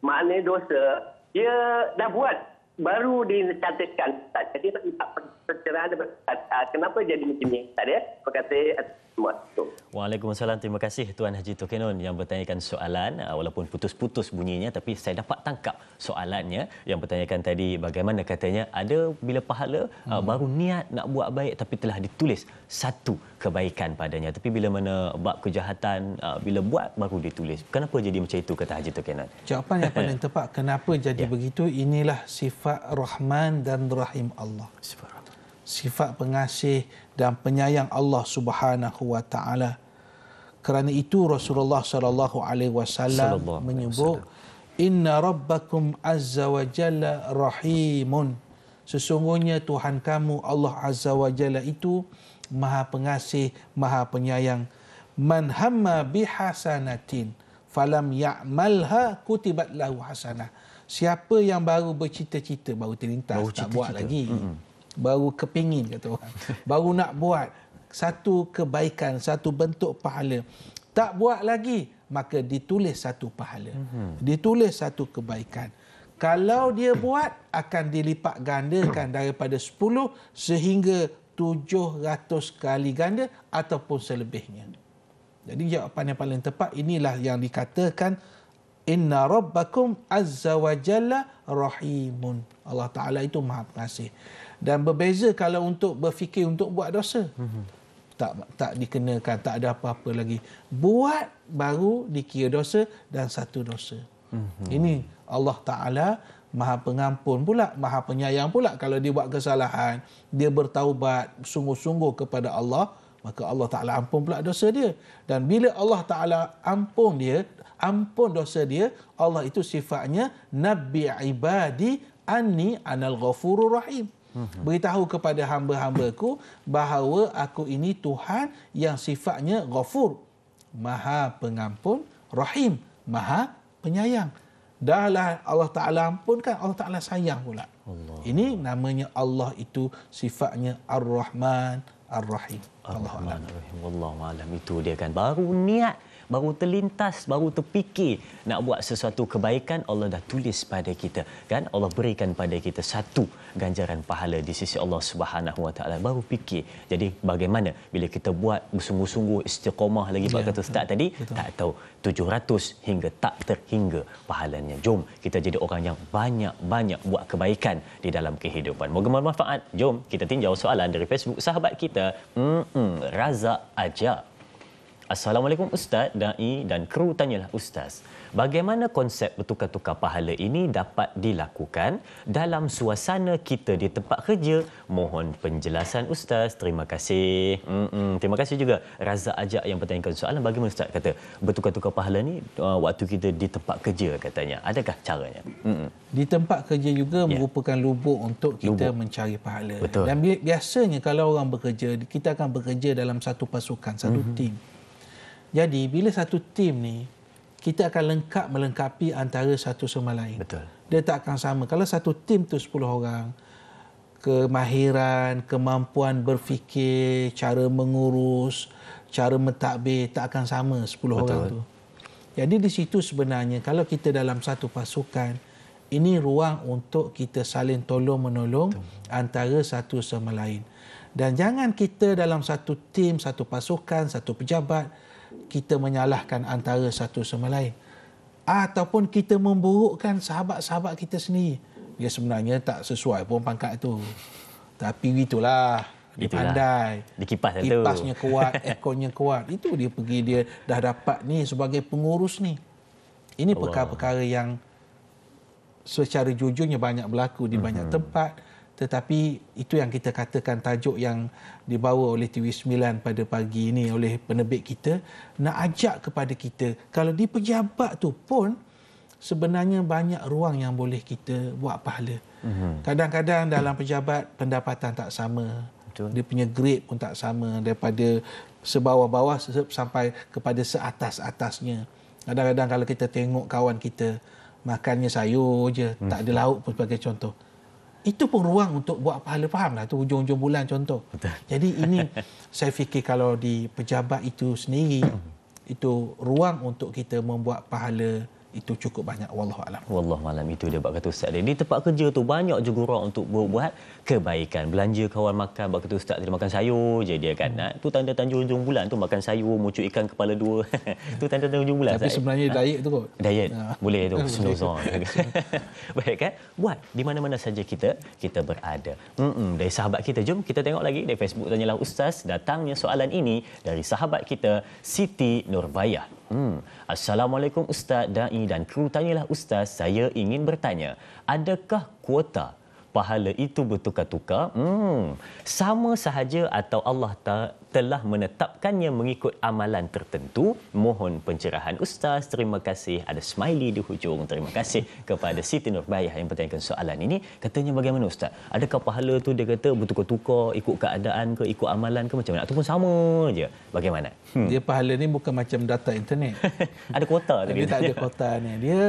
maknanya dosa, dia dah buat baru dicatatkan. Tak jadi tak pencerahan kenapa jadi macam ni? Tak ada. Tu. Waalaikumsalam. Terima kasih Tuan Haji Tokenon yang bertanyakan soalan uh, walaupun putus-putus bunyinya tapi saya dapat tangkap soalannya yang bertanyakan tadi bagaimana katanya ada bila pahala uh, baru niat nak buat baik tapi telah ditulis satu kebaikan padanya tapi bila mana bab kejahatan uh, bila buat baru ditulis. Kenapa jadi macam itu kata Haji Tokenon? Jawapan yang paling tepat kenapa jadi Ya. begitu inilah sifat Rahman dan Rahim Allah. Sifat pengasih dan penyayang Allah Subhanahu wa taala. Kerana itu Rasulullah sallallahu alaihi wasallam menyebut inna rabbakum azza wa jalla rahimun. Sesungguhnya Tuhan kamu Allah azza wa jalla itu Maha pengasih, Maha penyayang. Man hamma bihasanatin falam ya'malha kutibat lahu hasanah. Siapa yang baru bercita-cita, baru terlintas, Baru tak buat cita-cita. lagi. Baru kepingin kata orang. baru nak buat satu kebaikan, satu bentuk pahala. Tak buat lagi, maka ditulis satu pahala. Ditulis satu kebaikan. Kalau dia buat, akan dilipat gandakan daripada 10 sehingga 700 kali ganda ataupun selebihnya. Jadi jawapan yang paling tepat inilah yang dikatakan Inna rabbakum azza wa jalla rahimun. Allah Ta'ala itu maha pengasih. Dan berbeza kalau untuk berfikir untuk buat dosa. Tak tak dikenakan, tak ada apa-apa lagi. Buat baru dikira dosa dan satu dosa. Ini Allah Ta'ala maha pengampun pula, maha penyayang pula. Kalau dia buat kesalahan, dia bertaubat sungguh-sungguh kepada Allah, maka Allah Ta'ala ampun pula dosa dia. Dan bila Allah Ta'ala ampun dia, ampun dosa dia, Allah itu sifatnya Nabi ibadi anni anal ghafurur rahim. Beritahu kepada hamba-hambaku bahawa aku ini Tuhan yang sifatnya ghafur. Maha pengampun, rahim, maha penyayang. Dahlah Allah Ta'ala ampunkan, Allah Ta'ala sayang pula. Allah. Ini namanya Allah itu sifatnya Ar-Rahman, Ar-Rahim. Allah Ar-Rahman Ar-Rahim. Wallahu alam itu dia kan baru niat baru terlintas baru terfikir nak buat sesuatu kebaikan Allah dah tulis pada kita. Kan? Allah berikan pada kita satu ganjaran pahala di sisi Allah Subhanahu Wa Taala. Baru fikir. Jadi bagaimana bila kita buat bersungguh-sungguh istiqamah lagi Pak Ya, kata ustaz tadi tak tahu. 700 hingga tak terhingga pahalanya. Jom kita jadi orang yang banyak-banyak buat kebaikan di dalam kehidupan. Moga bermanfaat. Jom kita tinjau soalan dari Facebook sahabat kita. Hmm Razak Aja Assalamualaikum Ustaz, Da'i dan kru tanyalah Ustaz. Bagaimana konsep bertukar-tukar pahala ini dapat dilakukan dalam suasana kita di tempat kerja? Mohon penjelasan Ustaz. Terima kasih. Mm-mm. Terima kasih juga Razak Ajak yang bertanyakan soalan. Bagaimana Ustaz kata bertukar-tukar pahala ni uh, waktu kita di tempat kerja katanya. Adakah caranya? Mm-mm. Di tempat kerja juga Ya. merupakan lubuk untuk kita Lubuk. mencari pahala. Betul. Dan bi- biasanya kalau orang bekerja, kita akan bekerja dalam satu pasukan, satu Mhm. tim. Jadi bila satu tim ni kita akan lengkap melengkapi antara satu sama lain. Betul. Dia tak akan sama. Kalau satu tim tu 10 orang, kemahiran, kemampuan berfikir, cara mengurus, cara mentadbir tak akan sama 10 Betul. orang tu. Jadi di situ sebenarnya kalau kita dalam satu pasukan, ini ruang untuk kita saling tolong menolong antara satu sama lain. Dan jangan kita dalam satu tim, satu pasukan, satu pejabat, kita menyalahkan antara satu sama lain. Ataupun kita memburukkan sahabat-sahabat kita sendiri. Dia sebenarnya tak sesuai pun pangkat itu. Tapi itulah dia Itulah. pandai. Dia kipas dah tu. Kipasnya kuat, ekornya kuat. Itu dia pergi dia dah dapat ni sebagai pengurus ni. Ini perkara-perkara yang secara jujurnya banyak berlaku di banyak Mhm. tempat. Tetapi itu yang kita katakan tajuk yang dibawa oleh TV9 pada pagi ini oleh penerbit kita nak ajak kepada kita kalau di pejabat tu pun sebenarnya banyak ruang yang boleh kita buat pahala. Mhm. Kadang-kadang dalam pejabat pendapatan tak sama. Betul. Dia punya grade pun tak sama daripada sebawah-bawah se- sampai kepada seatas-atasnya. Kadang-kadang kalau kita tengok kawan kita makannya sayur je, tak ada lauk pun sebagai contoh. Itu pun ruang untuk buat pahala faham lah tu hujung-hujung bulan contoh. Betul. Jadi ini saya fikir kalau di pejabat itu sendiri itu ruang untuk kita membuat pahala itu cukup banyak wallahu alam. Wallah malam itu dia buat kata ustaz dia. Di tempat kerja tu banyak juga orang untuk buat kebaikan. Belanja kawan makan buat kata ustaz dia makan sayur je dia kan. Nah, tu tanda tanda hujung bulan tu makan sayur mucuk ikan kepala dua. tu tanda tanda hujung bulan. Tapi Ustaz. sebenarnya diet tu kot. Diet Ha. boleh tu Boleh. snozon. Baik kan? Buat di mana-mana saja kita kita berada. Mm-mm. Dari sahabat kita jom kita tengok lagi dari Facebook tanyalah ustaz datangnya soalan ini dari sahabat kita Siti Nurbayah. Hmm. Assalamualaikum ustaz dai dan kru tanyalah ustaz saya ingin bertanya adakah kuota pahala itu bertukar-tukar? Hmm. Sama sahaja atau Allah ta- telah menetapkannya mengikut amalan tertentu? Mohon pencerahan Ustaz. Terima kasih. Ada smiley di hujung. Terima kasih kepada Siti Nurbayah yang bertanyakan soalan ini. Katanya bagaimana Ustaz? Adakah pahala tu dia kata bertukar-tukar ikut keadaan ke, ikut amalan ke macam mana? Ataupun sama je? Bagaimana? Hmm. Dia pahala ni bukan macam data internet. Ada kuota Dia tak ada kota ni. Dia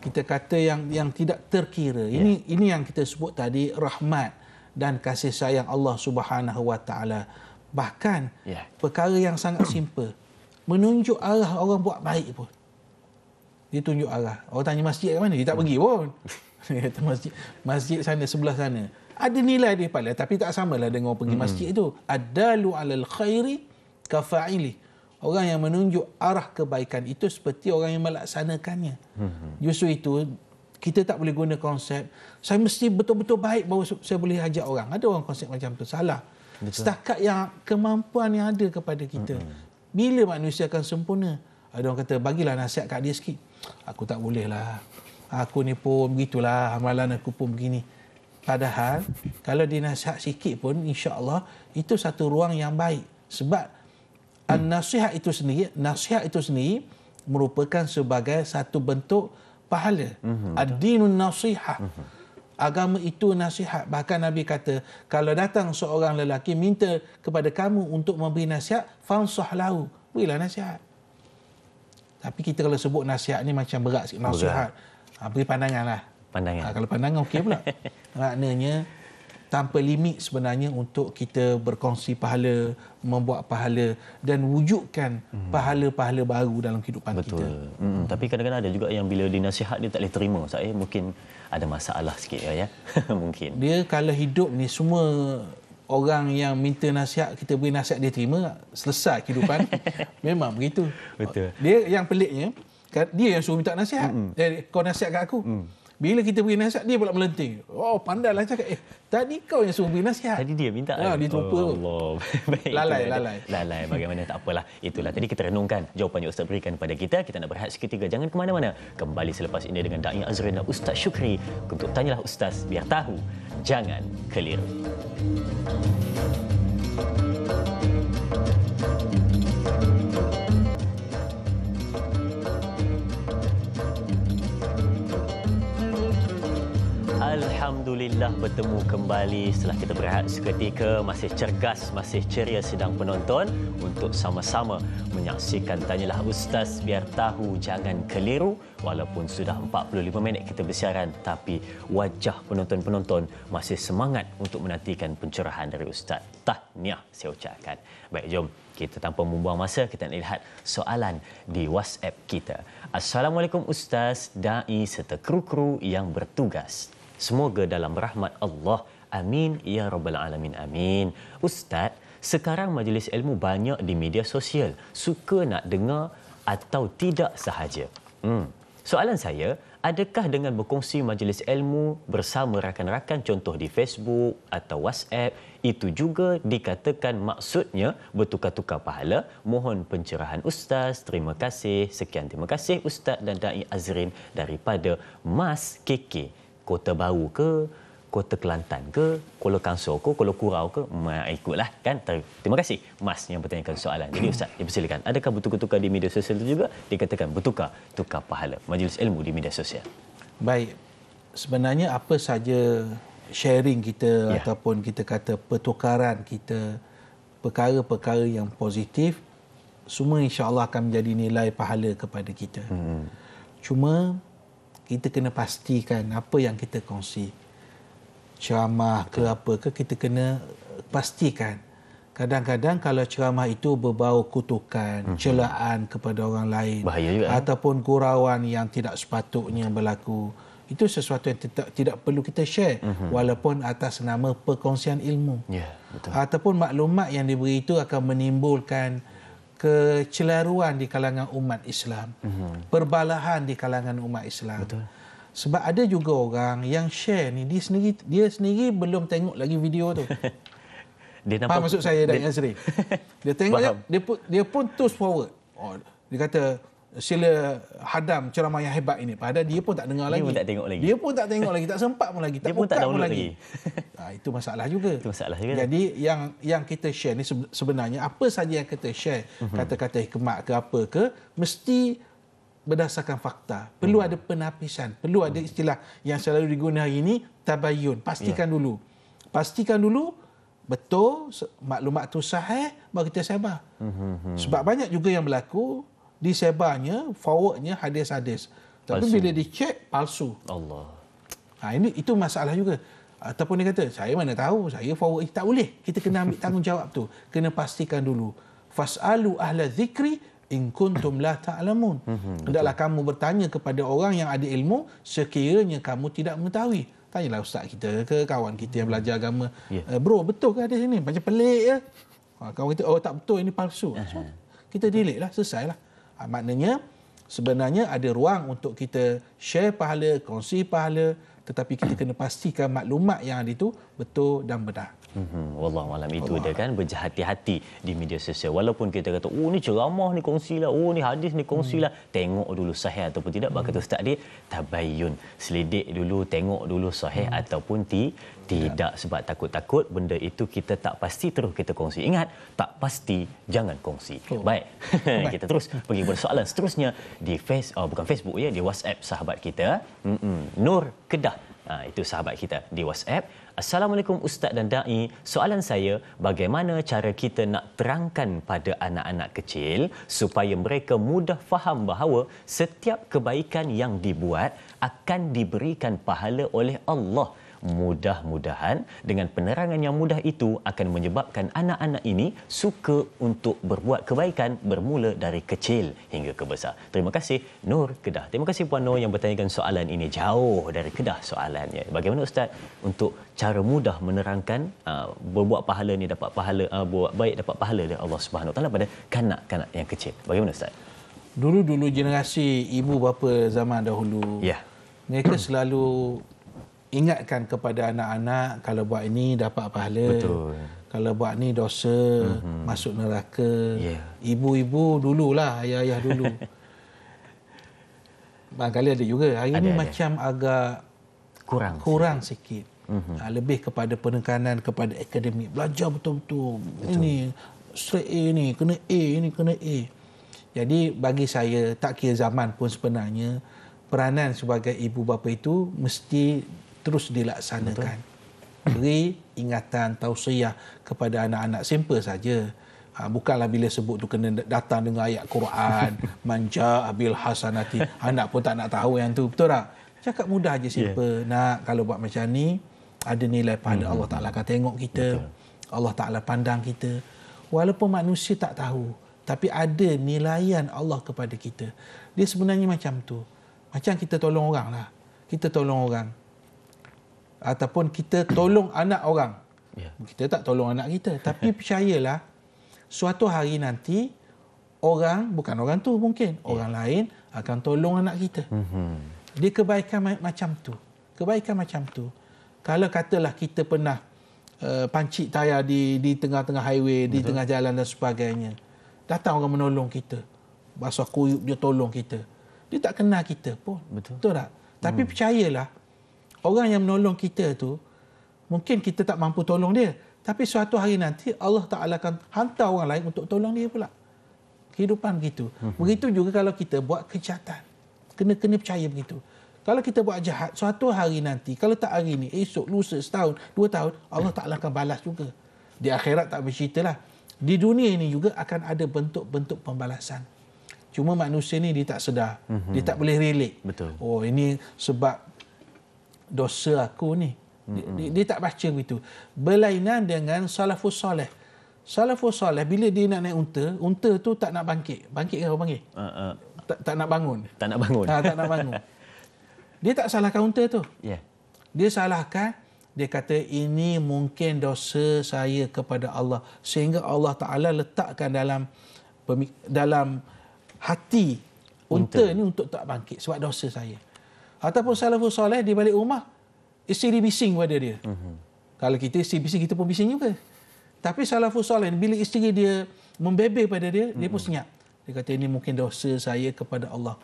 kita kata yang yang tidak terkira. Ini ini yang kita sebut tadi rahmat dan kasih sayang Allah Subhanahu Wa Taala. Bahkan Ya. perkara yang sangat simple. Menunjuk arah orang buat baik pun. Dia tunjuk arah. Orang tanya masjid kat mana? Dia tak pergi pun. Dia kata masjid, masjid sana sebelah sana. Ada nilai dia pada tapi tak samalah dengan orang pergi masjid itu. Adalu alal khairi kafa'ili. Orang yang menunjuk arah kebaikan itu seperti orang yang melaksanakannya. Justru itu kita tak boleh guna konsep saya mesti betul-betul baik baru saya boleh ajak orang. Ada orang konsep macam tu salah. Betul. Setakat yang kemampuan yang ada kepada kita. Bila manusia akan sempurna? Ada orang kata bagilah nasihat kat dia sikit. Aku tak boleh lah. Aku ni pun begitulah amalan aku pun begini. Padahal kalau dinasihat sikit pun insya-Allah itu satu ruang yang baik. Sebab An-nasihat itu sendiri, nasihat itu sendiri merupakan sebagai satu bentuk pahala. Ad-dinun nasihah. Agama itu nasihat. Bahkan Nabi kata, kalau datang seorang lelaki minta kepada kamu untuk memberi nasihat, fansah lahu. Berilah nasihat. Tapi kita kalau sebut nasihat ni macam berat sikit. Nasihat. Ha, beri pandangan lah. Pandangan. Ha, kalau pandangan okey pula. Maknanya tanpa limit sebenarnya untuk kita berkongsi pahala, membuat pahala dan wujudkan pahala-pahala baru dalam kehidupan Betul. kita. Hmm. Tapi kadang-kadang ada juga yang bila dinasihat dia tak boleh terima. Saya mungkin ada masalah sikit ya. ya. mungkin. Dia kalau hidup ni semua orang yang minta nasihat kita beri nasihat dia terima selesai kehidupan memang begitu Betul. dia yang peliknya dia yang suruh minta nasihat mm eh, kau nasihat kat aku mm. Bila kita beri nasihat dia pula melenting oh pandailah cakap eh tadi kau yang suruh beri nasihat Tadi dia minta. ha, dia terlupa oh. Allah. Baik, Lalai, lalai. Lalai bagaimana tak apalah. Itulah tadi kita renungkan jawapan yang Ustaz berikan kepada kita. Kita nak berehat seketika. Jangan ke mana-mana. Kembali selepas ini dengan Da'i Azrin dan Ustaz Syukri untuk tanyalah Ustaz biar tahu. Jangan keliru. Alhamdulillah bertemu kembali setelah kita berehat seketika masih cergas, masih ceria sedang penonton untuk sama-sama menyaksikan Tanyalah Ustaz biar tahu jangan keliru walaupun sudah 45 minit kita bersiaran tapi wajah penonton-penonton masih semangat untuk menantikan pencerahan dari Ustaz. Tahniah saya ucapkan. Baik jom kita tanpa membuang masa kita nak lihat soalan di WhatsApp kita. Assalamualaikum Ustaz, dai serta kru-kru yang bertugas. Semoga dalam rahmat Allah Amin ya rabbal alamin. Amin. Ustaz, sekarang majlis ilmu banyak di media sosial. Suka nak dengar atau tidak sahaja? Hmm. Soalan saya, adakah dengan berkongsi majlis ilmu bersama rakan-rakan contoh di Facebook atau WhatsApp itu juga dikatakan maksudnya bertukar-tukar pahala mohon pencerahan ustaz terima kasih sekian terima kasih ustaz dan dai Azrin daripada Mas KK Kota Baru ke Kota Kelantan ke Kuala Kangsar ke Kuala Kurau ke Ma, ikutlah kan? Terima kasih Mas yang bertanyakan soalan. Jadi ustaz dipersilakan adakah bertukar-tukar di media sosial itu juga? Dikatakan bertukar tukar pahala. Majlis ilmu di media sosial. Baik. Sebenarnya apa saja sharing kita Ya. ataupun kita kata pertukaran kita perkara-perkara yang positif semua insya-Allah akan menjadi nilai pahala kepada kita. Hmm. Cuma kita kena pastikan apa yang kita kongsi. Ceramah ke apa ke kita kena pastikan. Kadang-kadang kalau ceramah itu berbau kutukan, celaan kepada orang lain Bahaya juga, eh? ataupun gurauan yang tidak sepatutnya berlaku itu sesuatu yang tidak, tidak perlu kita share uh-huh. walaupun atas nama perkongsian ilmu ya betul ataupun maklumat yang diberi itu akan menimbulkan kecelaruan di kalangan umat Islam uh-huh. perbalahan di kalangan umat Islam Betul. sebab ada juga orang yang share ni dia sendiri dia sendiri belum tengok lagi video tu dia Faham maksud saya dan Azri? Dia tengok dia, dia pun dia pun terus forward. Oh, dia kata sila hadam ceramah yang hebat ini. Padahal dia pun tak dengar Dia lagi. pun tak tengok lagi. Dia pun tak tengok lagi, tak sempat pun lagi, tak Dia pun tak download lagi. lagi. ha, itu masalah juga. Itu masalah juga. Jadi yang yang kita share ni sebe- sebenarnya apa saja yang kita share, Mhm. kata-kata hikmat ke apa ke, mesti berdasarkan fakta. Perlu Mhm. ada penapisan, perlu ada istilah yang selalu digunakan hari ini tabayun. Pastikan Ya. dulu. Pastikan dulu betul maklumat tu sahih baru kita sebar. Mhm, Sebab banyak juga yang berlaku disebarnya forwardnya hadis-hadis. Tapi Palsu. bila dicek palsu. Allah Ha, ini itu masalah juga. Ataupun dia kata, saya mana tahu, saya forward tak boleh. Kita kena ambil tanggungjawab tu. Kena pastikan dulu. Fasalu ahla zikri in kuntum la ta'lamun. Hendaklah kamu bertanya kepada orang yang ada ilmu sekiranya kamu tidak mengetahui. Tanyalah ustaz kita ke kawan kita yang belajar agama. Ya. Eh, bro, betul ke hadis ini? Macam pelik ya. Ha, kawan kita, oh tak betul, ini palsu. So, kita delete lah, selesai lah. Ha, maknanya, sebenarnya ada ruang untuk kita share pahala, kongsi pahala, tetapi kita kena pastikan maklumat yang ada itu betul dan benar. Hmm, wallah malam itu dia kan berhati-hati di media sosial. Walaupun kita kata oh ni ceramah ni kongsilah. Oh ni hadis ni kongsilah. Hmm. tengok dulu sahih ataupun tidak. Hmm. kata ustaz dia tabayyun selidik dulu tengok dulu sahih hmm. ataupun ti tidak. sebab takut-takut benda itu kita tak pasti terus kita kongsi. Ingat tak pasti jangan kongsi. Oh. baik. Kita terus pergi kepada soalan seterusnya di face oh, bukan Facebook ya di WhatsApp sahabat kita. Mm-mm. Nur Kedah Ha, itu sahabat kita di WhatsApp. Assalamualaikum Ustaz dan Da'i. Soalan saya, bagaimana cara kita nak terangkan pada anak-anak kecil supaya mereka mudah faham bahawa setiap kebaikan yang dibuat akan diberikan pahala oleh Allah. Mudah-mudahan dengan penerangan yang mudah itu akan menyebabkan anak-anak ini suka untuk berbuat kebaikan bermula dari kecil hingga ke besar. Terima kasih Nur Kedah. Terima kasih Puan Nur yang bertanyakan soalan ini jauh dari Kedah soalannya. Bagaimana Ustaz untuk cara mudah menerangkan uh, berbuat pahala ni dapat pahala uh, buat baik dapat pahala dari Allah Subhanahu Taala pada kanak-kanak yang kecil. Bagaimana Ustaz? Dulu-dulu generasi ibu bapa zaman dahulu, Ya. mereka selalu ingatkan kepada anak-anak kalau buat ini dapat pahala. Betul. Kalau buat ni dosa, mm-hmm. masuk neraka. Ya. Ibu-ibu dululah, ayah-ayah dulu. Barangkali ada juga. Hari Ada, ini ada. macam agak Kurang. kurang sikit. Mm-hmm. Ha, lebih kepada penekanan kepada akademik. Belajar betul-betul. Betul. Ini straight A ni, kena A, ini kena A. Jadi bagi saya, tak kira zaman pun sebenarnya, peranan sebagai ibu bapa itu mesti terus dilaksanakan. Beri ingatan, tausiah kepada anak-anak. Simple saja. Ha, bukanlah bila sebut tu kena datang dengan ayat Quran, manja abil hasanati. Anak pun tak nak tahu yang tu. Betul tak? Cakap mudah aja simple. Yeah. Nak kalau buat macam ni ada nilai pahala hmm. Allah Taala akan tengok kita. Betul. Allah Taala pandang kita. Walaupun manusia tak tahu, tapi ada nilaian Allah kepada kita. Dia sebenarnya macam tu. Macam kita tolong orang lah. Kita tolong orang. Ataupun kita tolong anak orang. Ya. Kita tak tolong anak kita. Tapi percayalah, suatu hari nanti, orang, bukan orang tu mungkin, orang lain akan tolong anak kita. Mhm. Dia kebaikan ma- macam tu. Kebaikan macam tu. Kalau katalah kita pernah uh, pancit tayar di di tengah-tengah highway, Betul. di tengah jalan dan sebagainya. Datang orang menolong kita. Basuh kuyup dia tolong kita. Dia tak kenal kita pun. Betul. Betul tak? Tapi percayalah, orang yang menolong kita tu, mungkin kita tak mampu tolong dia. Tapi suatu hari nanti Allah Ta'ala akan hantar orang lain untuk tolong dia pula. Kehidupan begitu. Begitu juga kalau kita buat kejahatan. Kena kena percaya begitu. Kalau kita buat jahat, suatu hari nanti, kalau tak hari ni, esok, lusa, setahun, dua tahun, Allah Ta'ala akan balas juga. Di akhirat tak berceritalah. Di dunia ini juga akan ada bentuk-bentuk pembalasan. Cuma manusia ni dia tak sedar. Mm-hmm. Dia tak boleh relate. Betul. Oh ini sebab dosa aku ni. Dia, dia, dia tak baca begitu. Berlainan dengan salafus soleh. Salafus soleh bila dia nak naik unta, unta tu tak nak bangkit. Bangkit ke apa panggil? Uh, uh, Tak, tak nak bangun. tak nak bangun. Ha, tak nak bangun. Dia tak salahkan unta tu. Yeah. Dia salahkan dia kata ini mungkin dosa saya kepada Allah sehingga Allah Taala letakkan dalam dalam hati unta, unta ni untuk tak bangkit sebab dosa saya. Ataupun salafus soleh di balik rumah isteri bising pada dia. Uh-huh. Kalau kita isteri bising kita pun bising juga. Tapi salafus soleh bila isteri dia membebel pada dia, uh-huh. dia pun senyap. Dia kata ini mungkin dosa saya kepada Allah.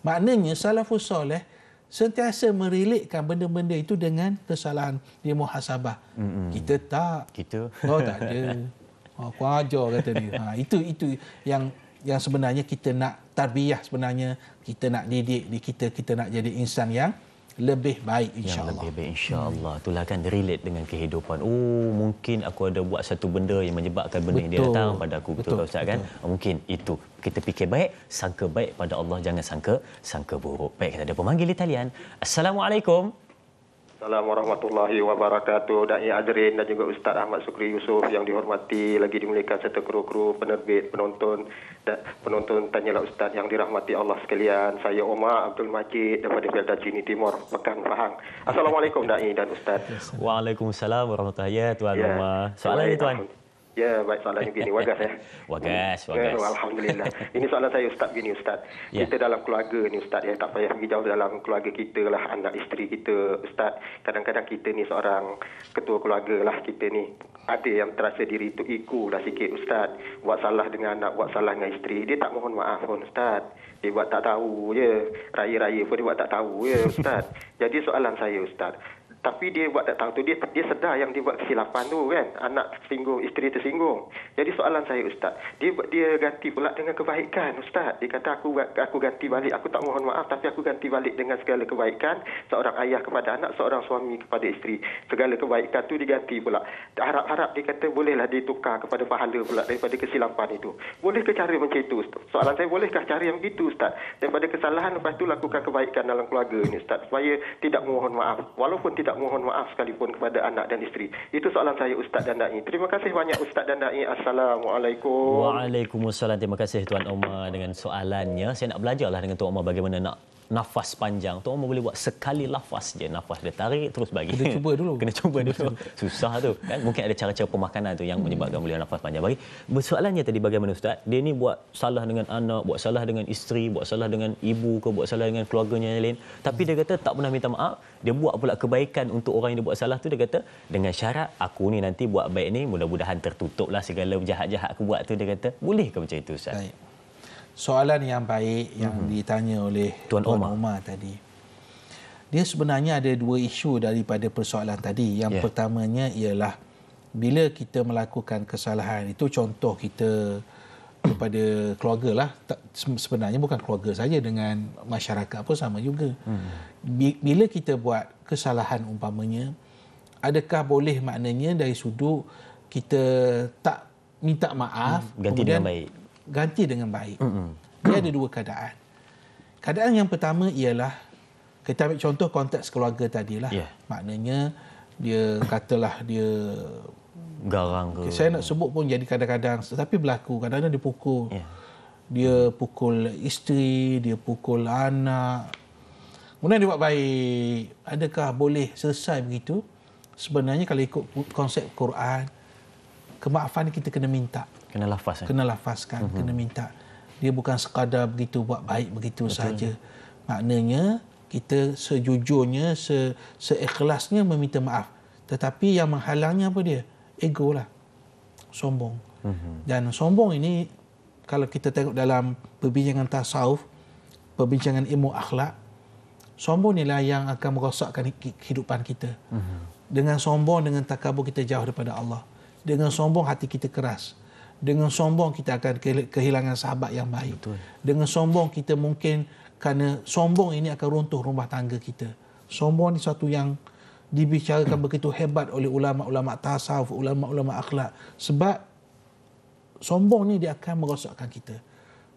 Maknanya salafus soleh sentiasa merelekkan benda-benda itu dengan kesalahan dia muhasabah. Mm-hmm. Kita tak. Kita. Oh tak ada. Oh, kau ajar kata dia. Ha, itu itu yang yang sebenarnya kita nak tarbiyah sebenarnya kita nak didik di kita kita nak jadi insan yang lebih baik insya-Allah. lebih baik insya-Allah. Hmm. Itulah kan relate dengan kehidupan. Oh, mungkin aku ada buat satu benda yang menyebabkan benda Betul. datang pada aku. Betul, Betul, Ustaz kan? Mungkin itu. Kita fikir baik, sangka baik pada Allah, jangan sangka sangka buruk. Baik, kita ada pemanggil di talian. Assalamualaikum. Assalamualaikum warahmatullahi wabarakatuh. Dai Adrin dan juga Ustaz Ahmad Sukri Yusof yang dihormati lagi dimuliakan serta kru-kru penerbit, penonton dan penonton tanyalah Ustaz yang dirahmati Allah sekalian. Saya Omar Abdul Majid daripada Felda Cini Timur, Pekan Pahang. Assalamualaikum Dai dan Ustaz. Waalaikumsalam warahmatullahi wabarakatuh. Tuan Ya. Umar. Soalan ni tuan. Ya, baik soalannya begini. Wagas ya. Wagas, Ya, wagas. Alhamdulillah. Ini soalan saya Ustaz begini Ustaz. Ya. Kita dalam keluarga ni Ustaz ya, tak payah pergi jauh dalam keluarga kita lah, anak isteri kita Ustaz. Kadang-kadang kita ni seorang ketua keluarga lah kita ni. Ada yang terasa diri tu iku lah sikit Ustaz. Buat salah dengan anak, buat salah dengan isteri. Dia tak mohon maaf pun Ustaz. Dia buat tak tahu je. Raya-raya pun dia buat tak tahu je Ustaz. Jadi soalan saya Ustaz. Tapi dia buat tak tahu tu dia dia sedar yang dia buat kesilapan tu kan. Anak tersinggung, isteri tersinggung. Jadi soalan saya ustaz, dia dia ganti pula dengan kebaikan ustaz. Dia kata aku aku ganti balik, aku tak mohon maaf tapi aku ganti balik dengan segala kebaikan seorang ayah kepada anak, seorang suami kepada isteri. Segala kebaikan tu diganti pula. Harap-harap dia kata bolehlah ditukar kepada pahala pula daripada kesilapan itu. Boleh ke cara macam itu ustaz? Soalan saya bolehkah cara yang begitu ustaz? Daripada kesalahan lepas tu lakukan kebaikan dalam keluarga ini ustaz supaya tidak mohon maaf. Walaupun tidak mohon maaf sekalipun kepada anak dan isteri. Itu soalan saya Ustaz dan Dai. Terima kasih banyak Ustaz dan Dai. Assalamualaikum. Waalaikumsalam. Terima kasih Tuan Omar dengan soalannya. Saya nak belajarlah dengan Tuan Omar bagaimana nak nafas panjang. Tuan Omar boleh buat sekali lafaz je. Nafas dia tarik terus bagi. Kena cuba dulu. Kena cuba dulu. Susah tu. Kan? Mungkin ada cara-cara pemakanan tu yang menyebabkan boleh nafas panjang. Bagi soalannya tadi bagaimana Ustaz? Dia ni buat salah dengan anak, buat salah dengan isteri, buat salah dengan ibu ke, buat salah dengan keluarganya yang lain. Tapi dia kata tak pernah minta maaf. Dia buat pula kebaikan untuk orang yang dia buat salah tu. Dia kata dengan syarat aku ni nanti buat baik ni mudah-mudahan tertutuplah segala jahat-jahat aku buat tu. Dia kata boleh ke macam itu Ustaz? Baik. Soalan yang baik yang mm-hmm. ditanya oleh Tuan Omar. Omar tadi. Dia sebenarnya ada dua isu daripada persoalan tadi. Yang Ya. yeah. pertamanya ialah bila kita melakukan kesalahan itu contoh kita kepada keluarga lah Tak- sebenarnya bukan keluarga saja dengan masyarakat pun sama juga Bi- bila kita buat kesalahan umpamanya adakah boleh maknanya dari sudut kita tak minta maaf Hmm, ganti dengan baik. Ganti dengan baik dia ada dua keadaan keadaan yang pertama ialah kita ambil contoh konteks keluarga tadi lah Ya. maknanya dia katalah dia Garang ke? Saya nak sebut pun jadi kadang-kadang tetapi berlaku kadang-kadang dia pukul Ya. dia pukul isteri dia pukul anak Kemudian dia buat baik. Adakah boleh selesai begitu? Sebenarnya kalau ikut konsep Quran, kemaafan kita kena minta. Kena lafaz. Eh? Kena lafazkan, uh-huh. kena minta. Dia bukan sekadar begitu buat baik begitu saja. Maknanya kita sejujurnya, se seikhlasnya meminta maaf. Tetapi yang menghalangnya apa dia? Ego lah. Sombong. Uh-huh. Dan sombong ini kalau kita tengok dalam perbincangan tasawuf, perbincangan ilmu akhlak, sombong inilah yang akan merosakkan kehidupan kita. Uh-huh. Dengan sombong, dengan takabur kita jauh daripada Allah. Dengan sombong hati kita keras. Dengan sombong kita akan kehilangan sahabat yang baik. Betul. Dengan sombong kita mungkin kerana sombong ini akan runtuh rumah tangga kita. Sombong ini satu yang dibicarakan begitu hebat oleh ulama-ulama tasawuf, ulama-ulama akhlak. Sebab sombong ini dia akan merosakkan kita.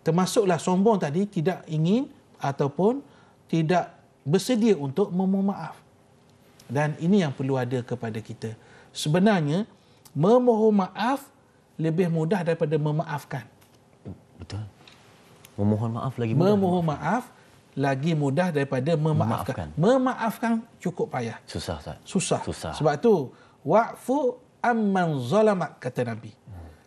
Termasuklah sombong tadi tidak ingin ataupun tidak bersedia untuk memohon maaf. Dan ini yang perlu ada kepada kita. Sebenarnya, memohon maaf lebih mudah daripada memaafkan. Betul. Memohon maaf lagi mudah. Memohon maaf lagi mudah daripada memaafkan. Memaafkan, memaafkan cukup payah. Susah, Ustaz. Susah. Susah. Sebab tu wa'fu amman zalamak kata Nabi.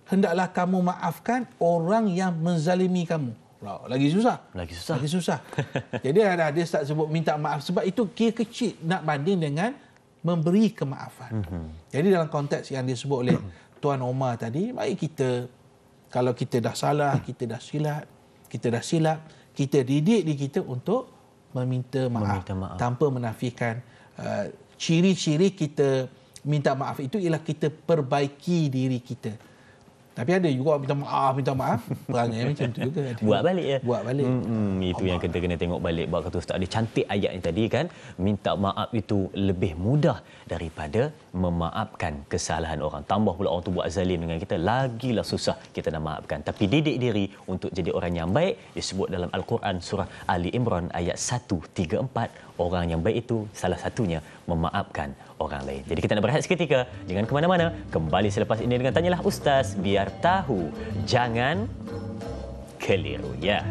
Hendaklah kamu maafkan orang yang menzalimi kamu. Lagi susah. Lagi susah. Lagi susah. Jadi ada dia start sebut minta maaf sebab itu kira kecil nak banding dengan memberi kemaafan. Mm-hmm. Jadi dalam konteks yang disebut oleh Tuan Omar tadi, mari kita kalau kita dah salah, kita dah silap, kita dah silap, kita didik di kita untuk meminta maaf, meminta maaf. tanpa menafikan uh, ciri-ciri kita minta maaf itu ialah kita perbaiki diri kita. Tapi ada juga minta maaf, minta maaf. Perangai macam tu juga. Ada. Buat balik ya? Buat balik. Hmm, itu Allah. yang kita kena tengok balik. Buat kata Ustaz, ada cantik ayat yang tadi kan. Minta maaf itu lebih mudah daripada memaafkan kesalahan orang. Tambah pula orang tu buat zalim dengan kita. Lagilah susah kita nak maafkan. Tapi didik diri untuk jadi orang yang baik. Disebut dalam Al-Quran surah Ali Imran ayat 134. Orang yang baik itu salah satunya memaafkan orang lain. Jadi kita nak berehat seketika. Jangan ke mana-mana. Kembali selepas ini dengan Tanyalah Ustaz. Biar tahu. Jangan keliru. Ya.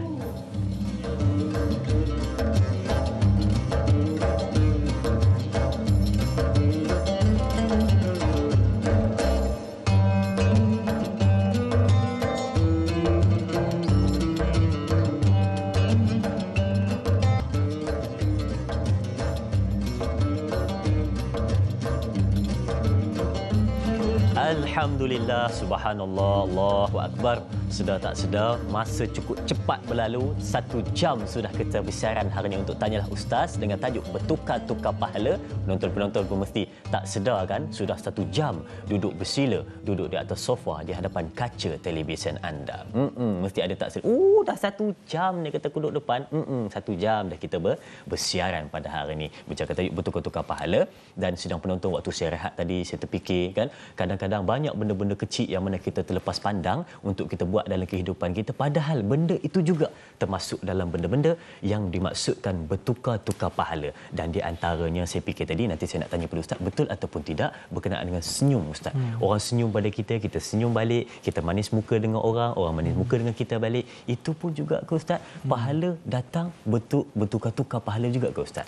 Alhamdulillah, subhanallah, Allahu Akbar. Sedar tak sedar, masa cukup cepat berlalu. Satu jam sudah kita bersiaran hari ini untuk Tanyalah Ustaz dengan tajuk Bertukar-Tukar Pahala. Penonton-penonton pun mesti tak sedar kan, sudah satu jam duduk bersila, duduk di atas sofa di hadapan kaca televisyen anda. Mm-mm, mesti ada tak sedar. Oh, dah satu jam ni kita duduk depan. Mm-mm, satu jam dah kita ber- bersiaran pada hari ini. Bicara tajuk Bertukar-Tukar Pahala. Dan sedang penonton waktu saya rehat tadi, saya terfikir kan, kadang-kadang banyak benda-benda kecil yang mana kita terlepas pandang untuk kita buat dalam kehidupan kita padahal benda itu juga termasuk dalam benda-benda yang dimaksudkan bertukar-tukar pahala. Dan di antaranya saya fikir tadi nanti saya nak tanya pada ustaz betul ataupun tidak berkenaan dengan senyum ustaz? Hmm. orang senyum pada kita kita senyum balik kita manis muka dengan orang orang manis muka dengan kita balik. Itu pun juga ke ustaz? Hmm. pahala datang betul bertukar-tukar pahala juga ke ustaz?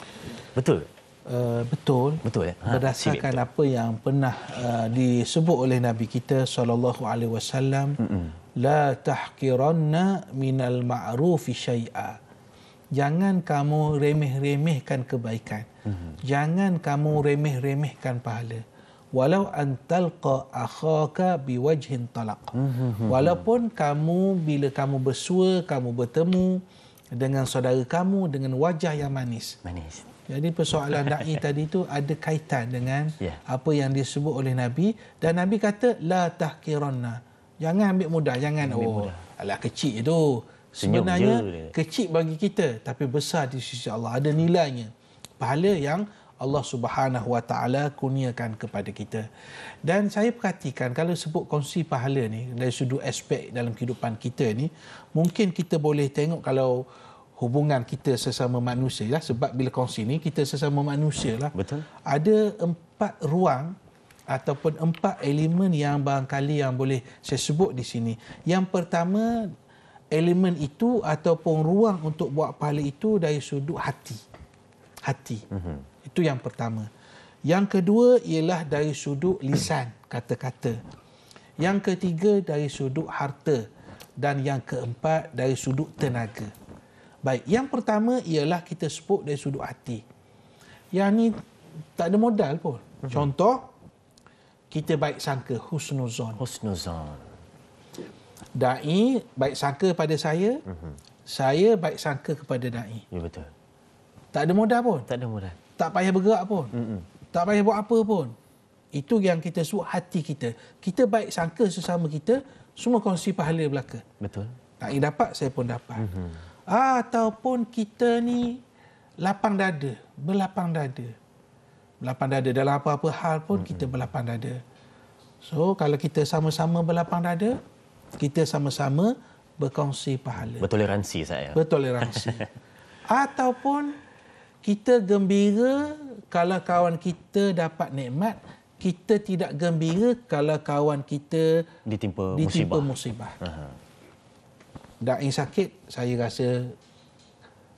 Betul Uh, betul. Betul ya ha, berdasarkan betul. apa yang pernah uh, disebut oleh nabi kita sallallahu alaihi wasallam la tahqiranna minal ma'rufi syai'a jangan kamu remeh-remehkan kebaikan mm-hmm. jangan kamu remeh-remehkan pahala walau antalqa akhaka biwajhin talaq mm-hmm. walaupun kamu bila kamu bersua kamu bertemu dengan saudara kamu dengan wajah yang manis manis jadi persoalan dai tadi itu ada kaitan dengan yeah. apa yang disebut oleh Nabi dan Nabi kata la tahkiranna. Jangan ambil mudah, jangan ambil oh mudah. alah kecil itu. Sebenarnya kecil bagi kita tapi besar di sisi Allah ada nilainya. Pahala yang Allah Subhanahu Wa Taala kurniakan kepada kita. Dan saya perhatikan kalau sebut kongsi pahala ni dari sudut aspek dalam kehidupan kita ni, mungkin kita boleh tengok kalau hubungan kita sesama manusia lah sebab bila kongsi ni kita sesama manusia lah betul ada empat ruang ataupun empat elemen yang barangkali yang boleh saya sebut di sini yang pertama elemen itu ataupun ruang untuk buat pahala itu dari sudut hati hati. Mm-hmm. Itu yang pertama. Yang kedua ialah dari sudut lisan, kata-kata. Yang ketiga dari sudut harta dan yang keempat dari sudut tenaga. Baik, yang pertama ialah kita sebut dari sudut hati. Yang ni tak ada modal pun. Mm-hmm. Contoh kita baik sangka husnuzon. Husnuzon. Dai baik sangka pada saya, mm-hmm. saya baik sangka kepada dai. Ya betul. Tak ada modal pun. Tak ada modal. Tak payah bergerak pun. Mm-mm. Tak payah buat apa pun. Itu yang kita sebut hati kita. Kita baik sangka sesama kita, semua kongsi pahala belaka. Betul. Dai dapat, saya pun dapat. Mm-hmm. Ataupun kita ni lapang dada, berlapang dada. Berlapang dada dalam apa-apa hal pun mm-hmm. kita berlapang dada. So kalau kita sama-sama berlapang dada, kita sama-sama berkongsi pahala. Bertoleransi saya. Bertoleransi. Ataupun kita gembira kalau kawan kita dapat nikmat, kita tidak gembira kalau kawan kita Ditimpa, ditimpa musibah. musibah. Dai sakit, saya rasa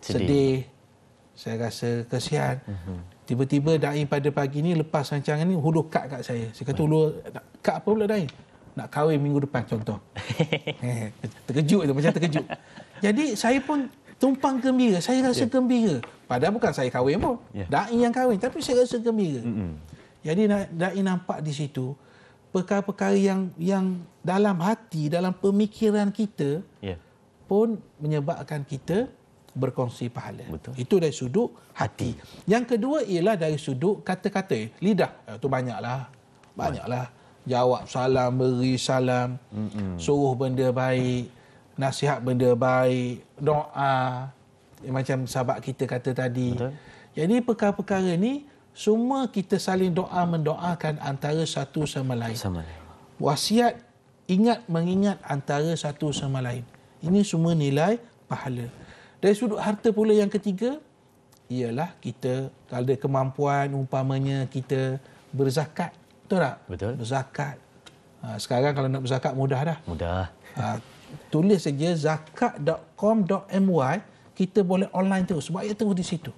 Sedih. sedih. Saya rasa kesian. Tiba-tiba dai pada pagi ni lepas rancangan ni hulur kad kat saya. Saya kata hulur kad apa pula dai? Nak kahwin minggu depan contoh. Eh, terkejut tu macam terkejut. Jadi saya pun tumpang gembira. Saya rasa yeah. gembira. Padahal bukan saya kahwin pun. Yeah. Dai yang kahwin tapi saya rasa gembira. Mm-mm. Jadi dai nampak di situ perkara-perkara yang yang dalam hati, dalam pemikiran kita Ya. pun menyebabkan kita berkongsi pahala. Betul. Itu dari sudut hati. Yang kedua ialah dari sudut kata-kata. Lidah. Eh, Itu banyaklah. Banyaklah. Jawab salam, beri salam, Mm-mm. suruh benda baik, nasihat benda baik, doa. Macam sahabat kita kata tadi. Betul. Jadi perkara-perkara ni semua kita saling doa mendoakan antara satu sama lain Sama lain. wasiat ingat mengingat antara satu sama lain. Ini semua nilai pahala. Dari sudut harta pula yang ketiga ialah kita kalau ada kemampuan umpamanya kita berzakat. Betul tak? Betul. Berzakat. Ha, sekarang kalau nak berzakat mudah dah. Mudah. Ha, tulis saja zakat.com.my kita boleh online terus. Sebab ia terus di situ.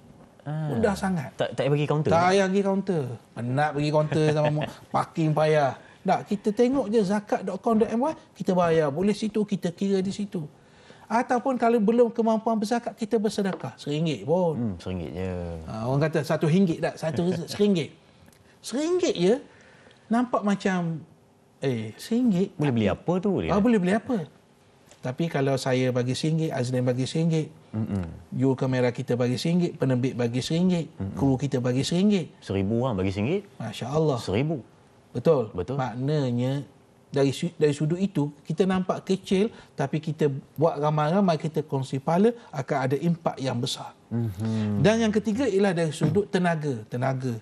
Ah. Mudah sangat. Tak tak payah bagi kaunter. Tak payah pergi kaunter. Penat pergi kaunter sama parking payah. Tak, kita tengok je zakat.com.my, kita bayar. Boleh situ, kita kira di situ. Ataupun kalau belum kemampuan berzakat, kita bersedekah. Seringgit pun. Hmm, seringgit je. Ha, orang kata satu ringgit tak? Satu seringgit. Seringgit je, nampak macam, eh, seringgit. Boleh beli apa tu dia? Ah, boleh beli apa? Tapi kalau saya bagi RM1, Azlan bagi RM1, Mm-mm. juru kamera kita bagi RM1, penerbit bagi RM1, kru kita bagi RM1. Seribu orang bagi seringgit. Masya Allah. Seribu. Betul. Betul. Maknanya dari dari sudut itu kita nampak kecil tapi kita buat ramai-ramai kita kongsi pahala akan ada impak yang besar. Mm-hmm. Dan yang ketiga ialah dari sudut tenaga, tenaga.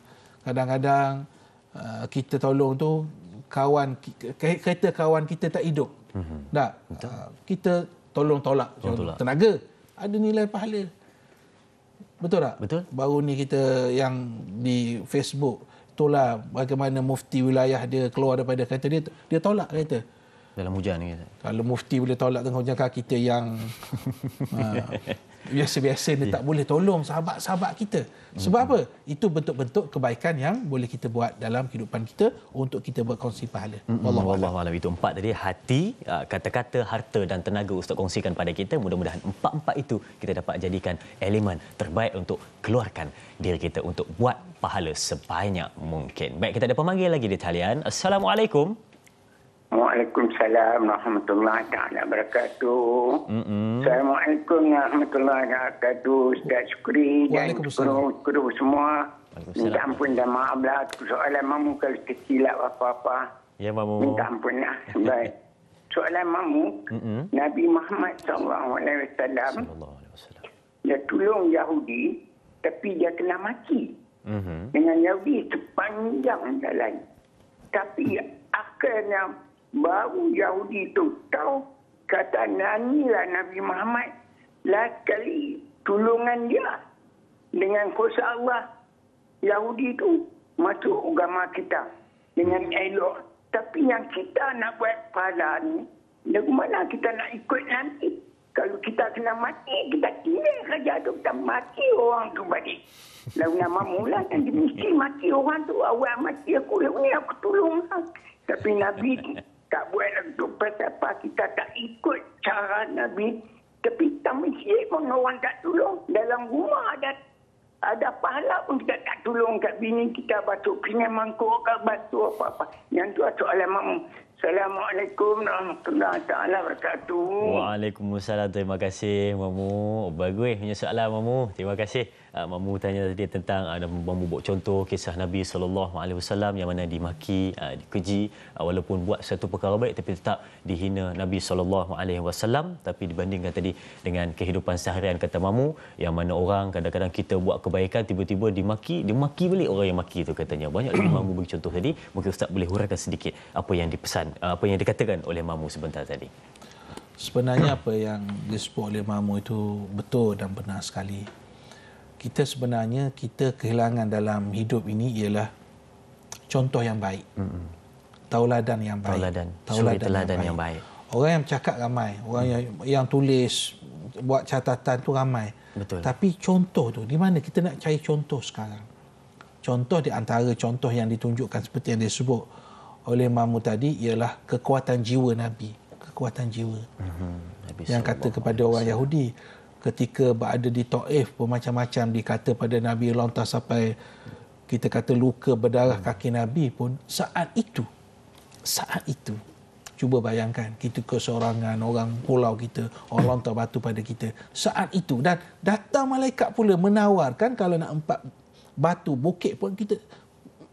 Kadang-kadang uh, kita tolong tu kawan kereta kawan kita tak hidup. Mm-hmm. Tak. Uh, kita tolong tolak, Tolong tolak. tenaga. Ada nilai pahala. Betul tak? Betul. Baru ni kita yang di Facebook itulah bagaimana mufti wilayah dia keluar daripada kereta dia dia tolak kereta. Dalam hujan ni. Kalau mufti boleh tolak tengah hujan kan kita yang ha, biasa-biasa dia tak boleh tolong sahabat-sahabat kita. Sebab apa? Itu bentuk-bentuk kebaikan yang boleh kita buat dalam kehidupan kita untuk kita berkongsi pahala. Wallahu a'lam. Wallahu a'lam. Itu empat tadi hati, uh, kata-kata, harta dan tenaga Ustaz kongsikan pada kita. Mudah-mudahan empat-empat itu kita dapat jadikan elemen terbaik untuk keluarkan diri kita untuk buat pahala sebanyak mungkin. Baik, kita ada pemanggil lagi di talian. Assalamualaikum. Waalaikumsalam warahmatullahi taala wabarakatuh. Mm-mm. Assalamualaikum warahmatullahi wabarakatuh. Ustaz Syukri dan kru-kru semua. Minta ampun dan maaf lah soalan mamu kalau tersilap apa-apa. Ya, Mamu. Minta ampun lah. Baik. Soalan mamu, Mm-mm. Nabi Muhammad SAW dia tolong Yahudi tapi dia kena mati Mhm. dengan Yahudi sepanjang jalan. Tapi akhirnya baru Yahudi itu tahu kata nyanyilah Nabi Muhammad last kali tolongan dia dengan kuasa Allah Yahudi itu masuk agama kita dengan elok. Tapi yang kita nak buat pahala ni, dari mana kita nak ikut nanti? Kalau kita kena mati, kita tinggal kerja tu, kita mati orang tu balik. Lalu nama mula nanti mesti mati orang tu. Awal mati aku, ni aku tolong. Tapi Nabi tak buat lagi tu. Pasal apa kita tak ikut cara Nabi. Tapi kita mesti pun orang tak tolong. Dalam rumah ada ada pahala pun kita tak tolong kat bini kita batuk pinggan mangkuk ke batu apa-apa. Yang tu soalan mamu. Assalamualaikum warahmatullahi wabarakatuh. Waalaikumsalam. Terima kasih Mamu. Bagus punya soalan Mamu. Terima kasih. Uh, Mamu tanya tadi tentang uh, Mamu buat contoh kisah Nabi sallallahu alaihi wasallam yang mana dimaki, uh, dikeji uh, walaupun buat satu perkara baik tapi tetap dihina Nabi sallallahu alaihi wasallam tapi dibandingkan tadi dengan kehidupan seharian kata Mamu yang mana orang kadang-kadang kita buat kebaikan tiba-tiba dimaki, dimaki balik orang yang maki itu katanya. Banyak lagi Mamu bagi contoh tadi. Mungkin Ustaz boleh huraikan sedikit apa yang dipesan apa yang dikatakan oleh Mamu sebentar tadi. Sebenarnya apa yang disebut oleh Mamu itu betul dan benar sekali. Kita sebenarnya kita kehilangan dalam hidup ini ialah contoh yang baik. Mm-hmm. Tauladan yang baik. Tauladan. Tauladan teladan yang, yang baik. Orang yang bercakap ramai, orang mm. yang yang tulis buat catatan tu ramai. Betul. Tapi contoh tu di mana kita nak cari contoh sekarang? Contoh di antara contoh yang ditunjukkan seperti yang disebut oleh Mamu tadi ialah kekuatan jiwa Nabi. Kekuatan jiwa. Mm-hmm. Yang kata kepada orang Yahudi ketika berada di Taif bermacam-macam dikata pada Nabi lontar sampai kita kata luka berdarah kaki Nabi pun saat itu saat itu cuba bayangkan kita kesorangan orang pulau kita orang lontar batu pada kita saat itu dan datang malaikat pula menawarkan kalau nak empat batu bukit pun kita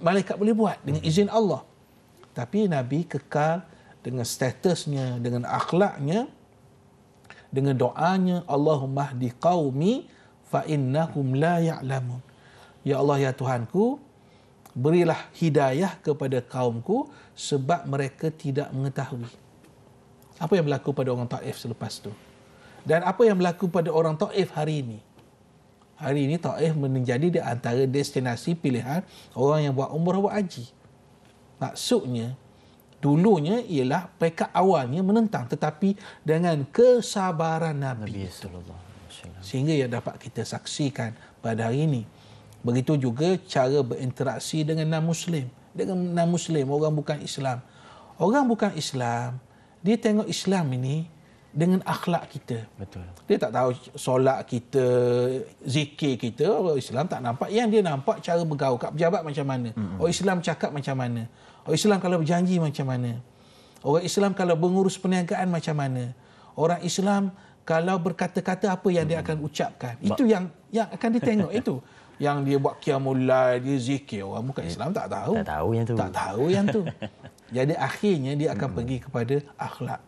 malaikat boleh buat dengan izin Allah tapi Nabi kekal dengan statusnya, dengan akhlaknya, dengan doanya, Allahumma hdi qaumi fa innahum la ya'lamun. Ya Allah ya Tuhanku, berilah hidayah kepada kaumku sebab mereka tidak mengetahui. Apa yang berlaku pada orang Taif selepas itu? Dan apa yang berlaku pada orang Taif hari ini? Hari ini Taif menjadi di antara destinasi pilihan orang yang buat umrah buat haji. Maksudnya, dulunya ialah pekat awalnya menentang tetapi dengan kesabaran Nabi, Nabi sehingga yang dapat kita saksikan pada hari ini. Begitu juga cara berinteraksi dengan non-Muslim. Dengan non-Muslim, orang bukan Islam. Orang bukan Islam, dia tengok Islam ini dengan akhlak kita. Betul. Dia tak tahu solat kita, zikir kita, orang Islam tak nampak. Yang dia nampak cara bergaul kat pejabat macam mana. Mm-hmm. Orang Islam cakap macam mana. Orang Islam kalau berjanji macam mana. Orang Islam kalau mengurus perniagaan macam mana. Orang Islam kalau berkata-kata apa yang dia akan ucapkan. Itu yang yang akan ditengok itu. Yang dia buat qiyamul lail, dia zikir. Orang bukan Islam tak tahu. Tak tahu yang tu. Tak tahu yang tu. Jadi akhirnya dia akan hmm. pergi kepada akhlak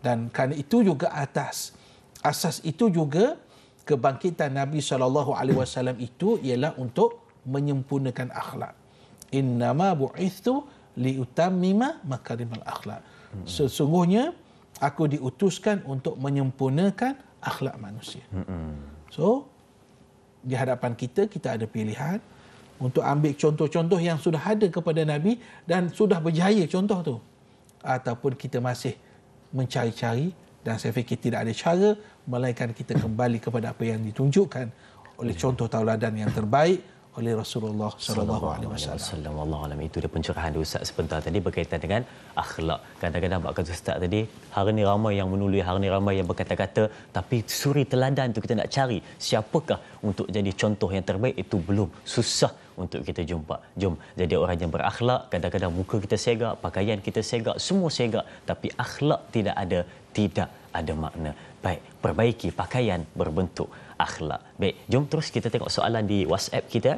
dan kerana itu juga atas asas itu juga kebangkitan Nabi sallallahu alaihi wasallam itu ialah untuk menyempurnakan akhlak. Innama bu'ithu liutammima makarimal akhlak. Sesungguhnya aku diutuskan untuk menyempurnakan akhlak manusia. So di hadapan kita kita ada pilihan untuk ambil contoh-contoh yang sudah ada kepada nabi dan sudah berjaya contoh tu. Ataupun kita masih mencari-cari dan saya fikir tidak ada cara melainkan kita kembali kepada apa yang ditunjukkan oleh contoh tauladan yang terbaik oleh Rasulullah sallallahu alaihi wasallam. Allah alam itu dia pencerahan dia Ustaz sebentar tadi berkaitan dengan akhlak. Kadang-kadang bab kata Ustaz tadi, hari ni ramai yang menulis, hari ni ramai yang berkata-kata, tapi suri teladan tu kita nak cari siapakah untuk jadi contoh yang terbaik itu belum susah untuk kita jumpa. Jom jadi orang yang berakhlak. Kadang-kadang muka kita segak, pakaian kita segak, semua segak, tapi akhlak tidak ada, tidak ada makna. Baik, perbaiki pakaian berbentuk akhlak. Baik, jom terus kita tengok soalan di WhatsApp kita.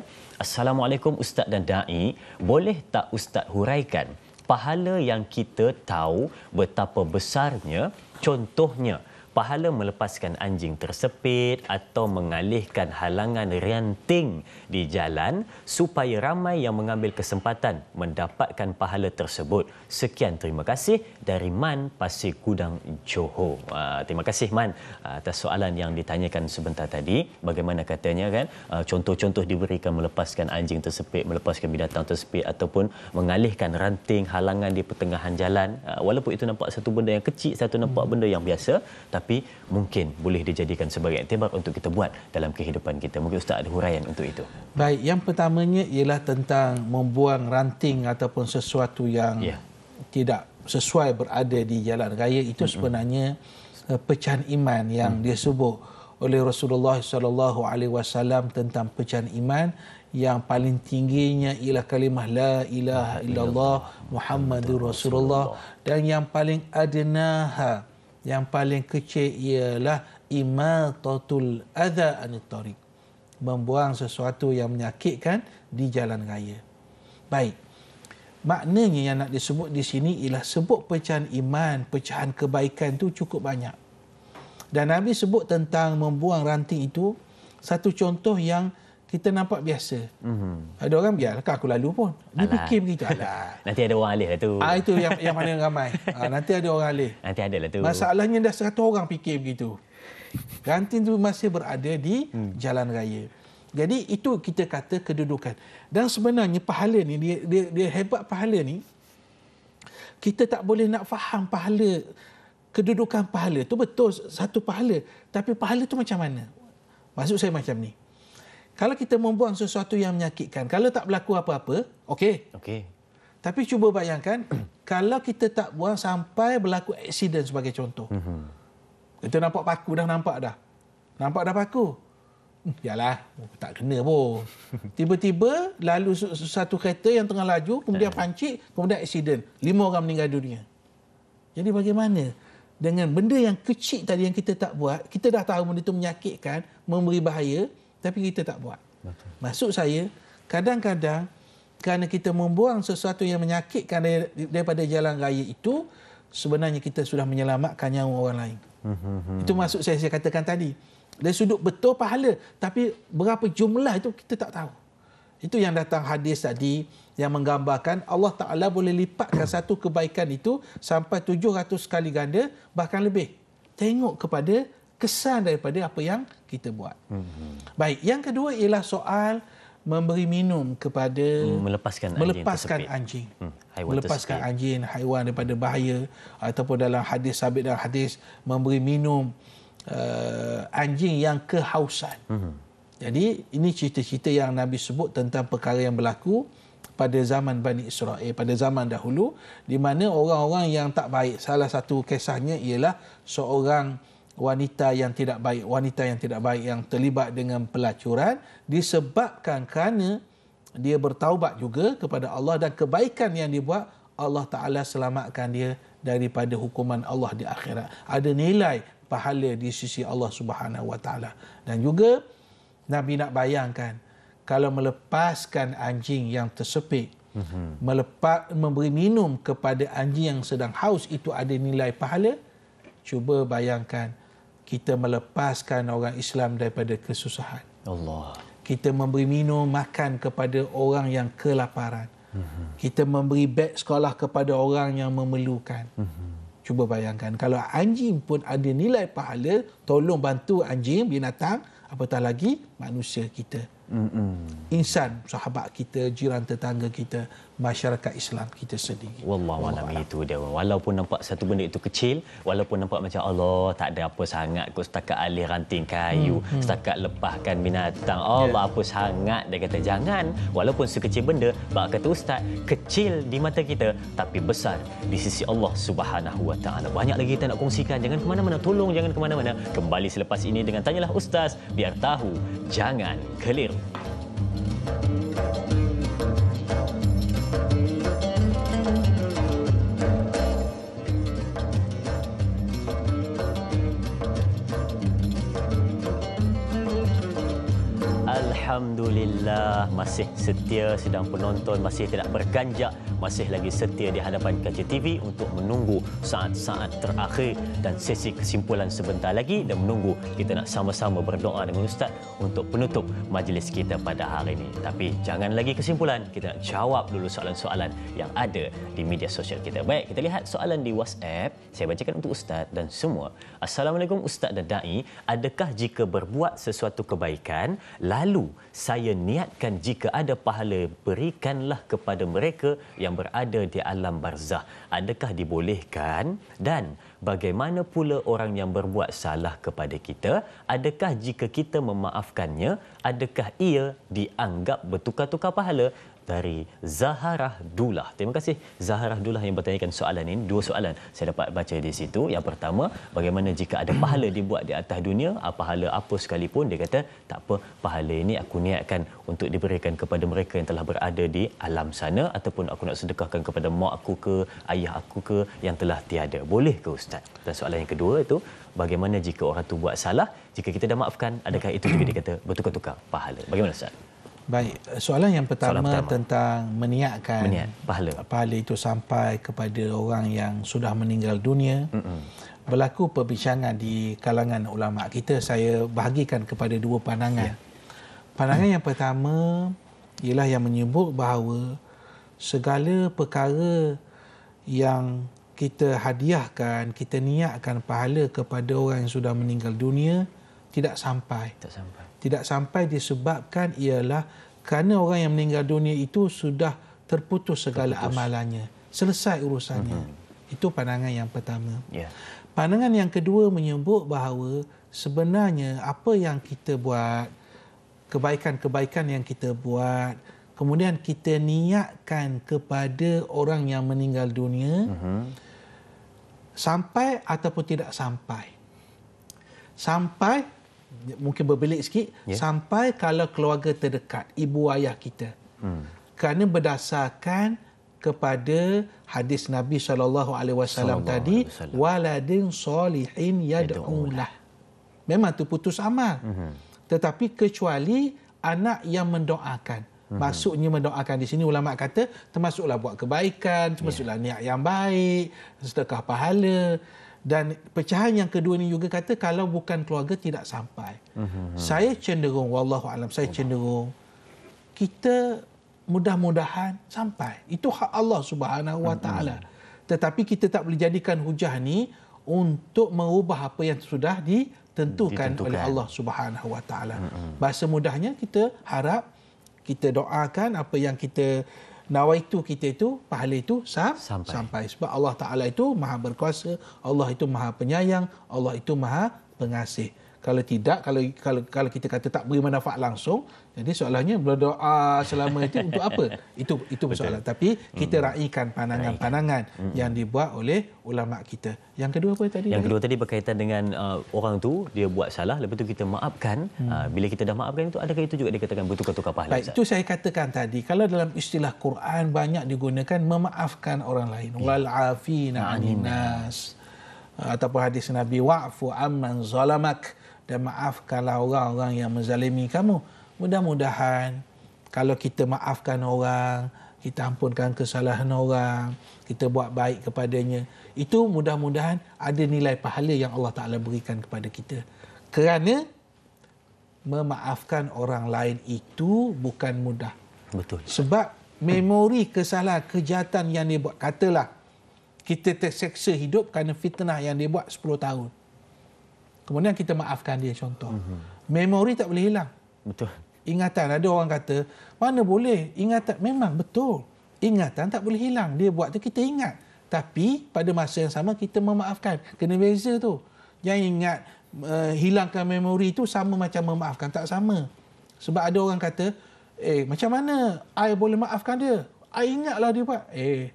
Assalamualaikum Ustaz dan Da'i. Boleh tak Ustaz huraikan pahala yang kita tahu betapa besarnya contohnya pahala melepaskan anjing tersepit atau mengalihkan halangan ranting di jalan supaya ramai yang mengambil kesempatan mendapatkan pahala tersebut. Sekian terima kasih dari Man Pasir Gudang Johor. Uh, terima kasih Man atas soalan yang ditanyakan sebentar tadi. Bagaimana katanya kan uh, contoh-contoh diberikan melepaskan anjing tersepit, melepaskan binatang tersepit ataupun mengalihkan ranting halangan di pertengahan jalan. Uh, walaupun itu nampak satu benda yang kecil, satu nampak benda yang biasa, tetapi mungkin boleh dijadikan sebagai iktibar untuk kita buat dalam kehidupan kita. Mungkin Ustaz ada huraian untuk itu. Baik, yang pertamanya ialah tentang membuang ranting ataupun sesuatu yang Ya. tidak sesuai berada di jalan raya itu sebenarnya uh, pecahan iman yang Mm. disebut oleh Rasulullah sallallahu alaihi wasallam tentang pecahan iman yang paling tingginya ialah kalimah la ilaha illallah Muhammadur Rasulullah dan yang paling adnaha yang paling kecil ialah imatatul adha anit tariq membuang sesuatu yang menyakitkan di jalan raya. Baik. Maknanya yang nak disebut di sini ialah sebut pecahan iman, pecahan kebaikan tu cukup banyak. Dan Nabi sebut tentang membuang ranting itu satu contoh yang kita nampak biasa. Mm-hmm. Ada orang biarlah kan aku lalu pun. Dia Alah. fikir begitu. Alah. Nanti ada orang alih lah tu. Ah itu yang yang paling ramai. Ah, nanti ada orang alih. Nanti ada lah tu. Masalahnya dah 100 orang fikir begitu. Ranting tu masih berada di hmm. jalan raya. Jadi itu kita kata kedudukan. Dan sebenarnya pahala ni dia dia, dia hebat pahala ni. Kita tak boleh nak faham pahala kedudukan pahala tu betul satu pahala tapi pahala tu macam mana? Maksud saya macam ni. Kalau kita membuang sesuatu yang menyakitkan, kalau tak berlaku apa-apa, okey. Okey. Tapi cuba bayangkan kalau kita tak buang sampai berlaku aksiden sebagai contoh. Mm-hmm. Kita nampak paku dah nampak dah. Nampak dah paku. Hmm, Yalah, tak kena pun. Tiba-tiba lalu satu kereta yang tengah laju, kemudian pancit, kemudian aksiden. Lima orang meninggal dunia. Jadi bagaimana dengan benda yang kecil tadi yang kita tak buat, kita dah tahu benda itu menyakitkan, memberi bahaya, tapi kita tak buat. Maksud saya, kadang-kadang kerana kita membuang sesuatu yang menyakitkan dari- daripada jalan raya itu, sebenarnya kita sudah menyelamatkan nyawa orang lain. Itu maksud saya saya katakan tadi. Dari sudut betul pahala, tapi berapa jumlah itu kita tak tahu. Itu yang datang hadis tadi yang menggambarkan Allah Ta'ala boleh lipatkan satu kebaikan itu sampai 700 kali ganda bahkan lebih. Tengok kepada kesan daripada apa yang kita buat. Baik, yang kedua ialah soal memberi minum kepada Hmm, melepaskan anjing melepaskan tersepit. anjing. Hmm, melepaskan tersepit. anjing, haiwan daripada bahaya ataupun dalam hadis sabit dalam hadis memberi minum uh, anjing yang kehausan. Mhm. Jadi ini cerita-cerita yang Nabi sebut tentang perkara yang berlaku pada zaman Bani Israel pada zaman dahulu di mana orang-orang yang tak baik salah satu kisahnya ialah seorang wanita yang tidak baik wanita yang tidak baik yang terlibat dengan pelacuran disebabkan kerana dia bertaubat juga kepada Allah dan kebaikan yang dibuat Allah Taala selamatkan dia daripada hukuman Allah di akhirat ada nilai pahala di sisi Allah Subhanahu Wa Taala dan juga Nabi nak bayangkan kalau melepaskan anjing yang tersepit, mm-hmm. melepas memberi minum kepada anjing yang sedang haus itu ada nilai pahala. Cuba bayangkan kita melepaskan orang Islam daripada kesusahan. Allah. Kita memberi minum makan kepada orang yang kelaparan. Mm-hmm. Kita memberi beg sekolah kepada orang yang memerlukan. Mm-hmm. Cuba bayangkan kalau anjing pun ada nilai pahala, tolong bantu anjing binatang apatah lagi manusia kita. Mm-mm. Insan, sahabat kita, jiran tetangga kita, masyarakat Islam kita sendiri. Wallahu alam itu dia. Walaupun nampak satu benda itu kecil, walaupun nampak macam Allah tak ada apa sangat kot setakat alih ranting kayu, hmm, hmm. setakat lepaskan binatang. Allah yeah. apa sangat dia kata jangan walaupun sekecil benda, bak kata ustaz, kecil di mata kita tapi besar di sisi Allah Subhanahu wa taala. Banyak lagi kita nak kongsikan. Jangan ke mana-mana, tolong jangan ke mana-mana. Kembali selepas ini dengan tanyalah ustaz biar tahu, jangan keliru. Alhamdulillah masih setia sedang penonton masih tidak berganjak masih lagi setia di hadapan kaca TV untuk menunggu saat-saat terakhir dan sesi kesimpulan sebentar lagi dan menunggu kita nak sama-sama berdoa dengan ustaz untuk penutup majlis kita pada hari ini. Tapi jangan lagi kesimpulan, kita nak jawab dulu soalan-soalan yang ada di media sosial kita. Baik, kita lihat soalan di WhatsApp. Saya bacakan untuk ustaz dan semua. Assalamualaikum ustaz dan dai, adakah jika berbuat sesuatu kebaikan lalu saya niatkan jika ada pahala berikanlah kepada mereka yang berada di alam barzah. Adakah dibolehkan? Dan bagaimana pula orang yang berbuat salah kepada kita? Adakah jika kita memaafkannya adakah ia dianggap bertukar-tukar pahala dari Zaharah Dullah. Terima kasih Zaharah Dullah yang bertanyakan soalan ini. Dua soalan saya dapat baca di situ. Yang pertama, bagaimana jika ada pahala dibuat di atas dunia, ah, pahala apa sekalipun, dia kata, tak apa, pahala ini aku niatkan untuk diberikan kepada mereka yang telah berada di alam sana ataupun aku nak sedekahkan kepada mak aku ke, ayah aku ke yang telah tiada. Boleh ke Ustaz? Dan soalan yang kedua itu, bagaimana jika orang tu buat salah, jika kita dah maafkan, adakah itu juga dikata bertukar-tukar pahala? Bagaimana Ustaz? Baik, soalan yang pertama, Soalan pertama. tentang meniatkan Meniat, pahala. pahala itu sampai kepada orang yang sudah meninggal dunia. Mm-mm. Berlaku perbincangan di kalangan ulama kita saya bahagikan kepada dua pandangan. Yeah. Pandangan yang pertama ialah yang menyebut bahawa segala perkara yang kita hadiahkan, kita niatkan pahala kepada orang yang sudah meninggal dunia tidak sampai. Tak sampai. Tidak sampai disebabkan ialah kerana orang yang meninggal dunia itu sudah terputus segala terputus. amalannya. Selesai urusannya. Uh-huh. Itu pandangan yang pertama. Yeah. Pandangan yang kedua menyebut bahawa sebenarnya apa yang kita buat, kebaikan-kebaikan yang kita buat, kemudian kita niatkan kepada orang yang meninggal dunia, uh-huh. sampai ataupun tidak sampai. Sampai mungkin berbelit sikit yeah. sampai kalau keluarga terdekat ibu ayah kita hmm. kerana berdasarkan kepada hadis Nabi sallallahu alaihi wasallam tadi waladin solihin yad'ulah memang tu putus amal hmm. tetapi kecuali anak yang mendoakan hmm. maksudnya mendoakan di sini ulama kata termasuklah buat kebaikan termasuklah yeah. niat yang baik sedekah pahala dan pecahan yang kedua ini juga kata kalau bukan keluarga tidak sampai. Uh-huh. Saya cenderung wallahu alam saya cenderung kita mudah-mudahan sampai. Itu hak Allah Subhanahu wa taala. Uh-huh. Tetapi kita tak boleh jadikan hujah ni untuk mengubah apa yang sudah ditentukan, ditentukan. oleh Allah Subhanahu wa taala. Uh-huh. Bahasa mudahnya kita harap kita doakan apa yang kita nawaitu kita itu pahala itu sah, sampai. sampai sebab Allah Taala itu maha berkuasa Allah itu maha penyayang Allah itu maha pengasih kalau tidak kalau kalau kalau kita kata tak beri manfaat langsung jadi soalannya berdoa selama itu untuk apa itu itu persoalan Betul. tapi kita hmm. raikan pandangan-pandangan hmm. yang dibuat oleh ulama kita yang kedua apa tadi yang kedua tadi berkaitan dengan uh, orang tu dia buat salah lepas tu kita maafkan hmm. uh, bila kita dah maafkan itu adakah itu juga dikatakan bertukar-tukar pahala Baik, itu saya katakan tadi kalau dalam istilah Quran banyak digunakan memaafkan orang lain ya. wal afina aninas ataupun hadis Nabi wa'fu amman zalamak dan maafkanlah orang-orang yang menzalimi kamu. Mudah-mudahan kalau kita maafkan orang, kita ampunkan kesalahan orang, kita buat baik kepadanya, itu mudah-mudahan ada nilai pahala yang Allah Taala berikan kepada kita. Kerana memaafkan orang lain itu bukan mudah. Betul. Sebab memori kesalahan kejahatan yang dia buat katalah kita terseksa hidup kerana fitnah yang dia buat 10 tahun. Kemudian kita maafkan dia contoh. Mm-hmm. Memori tak boleh hilang. Betul. Ingatan ada orang kata, mana boleh? Ingatan memang betul. Ingatan tak boleh hilang. Dia buat tu kita ingat. Tapi pada masa yang sama kita memaafkan. Kena beza tu. Yang ingat uh, hilangkan memori tu sama macam memaafkan tak sama. Sebab ada orang kata, eh macam mana I boleh maafkan dia? I ingatlah dia buat. Eh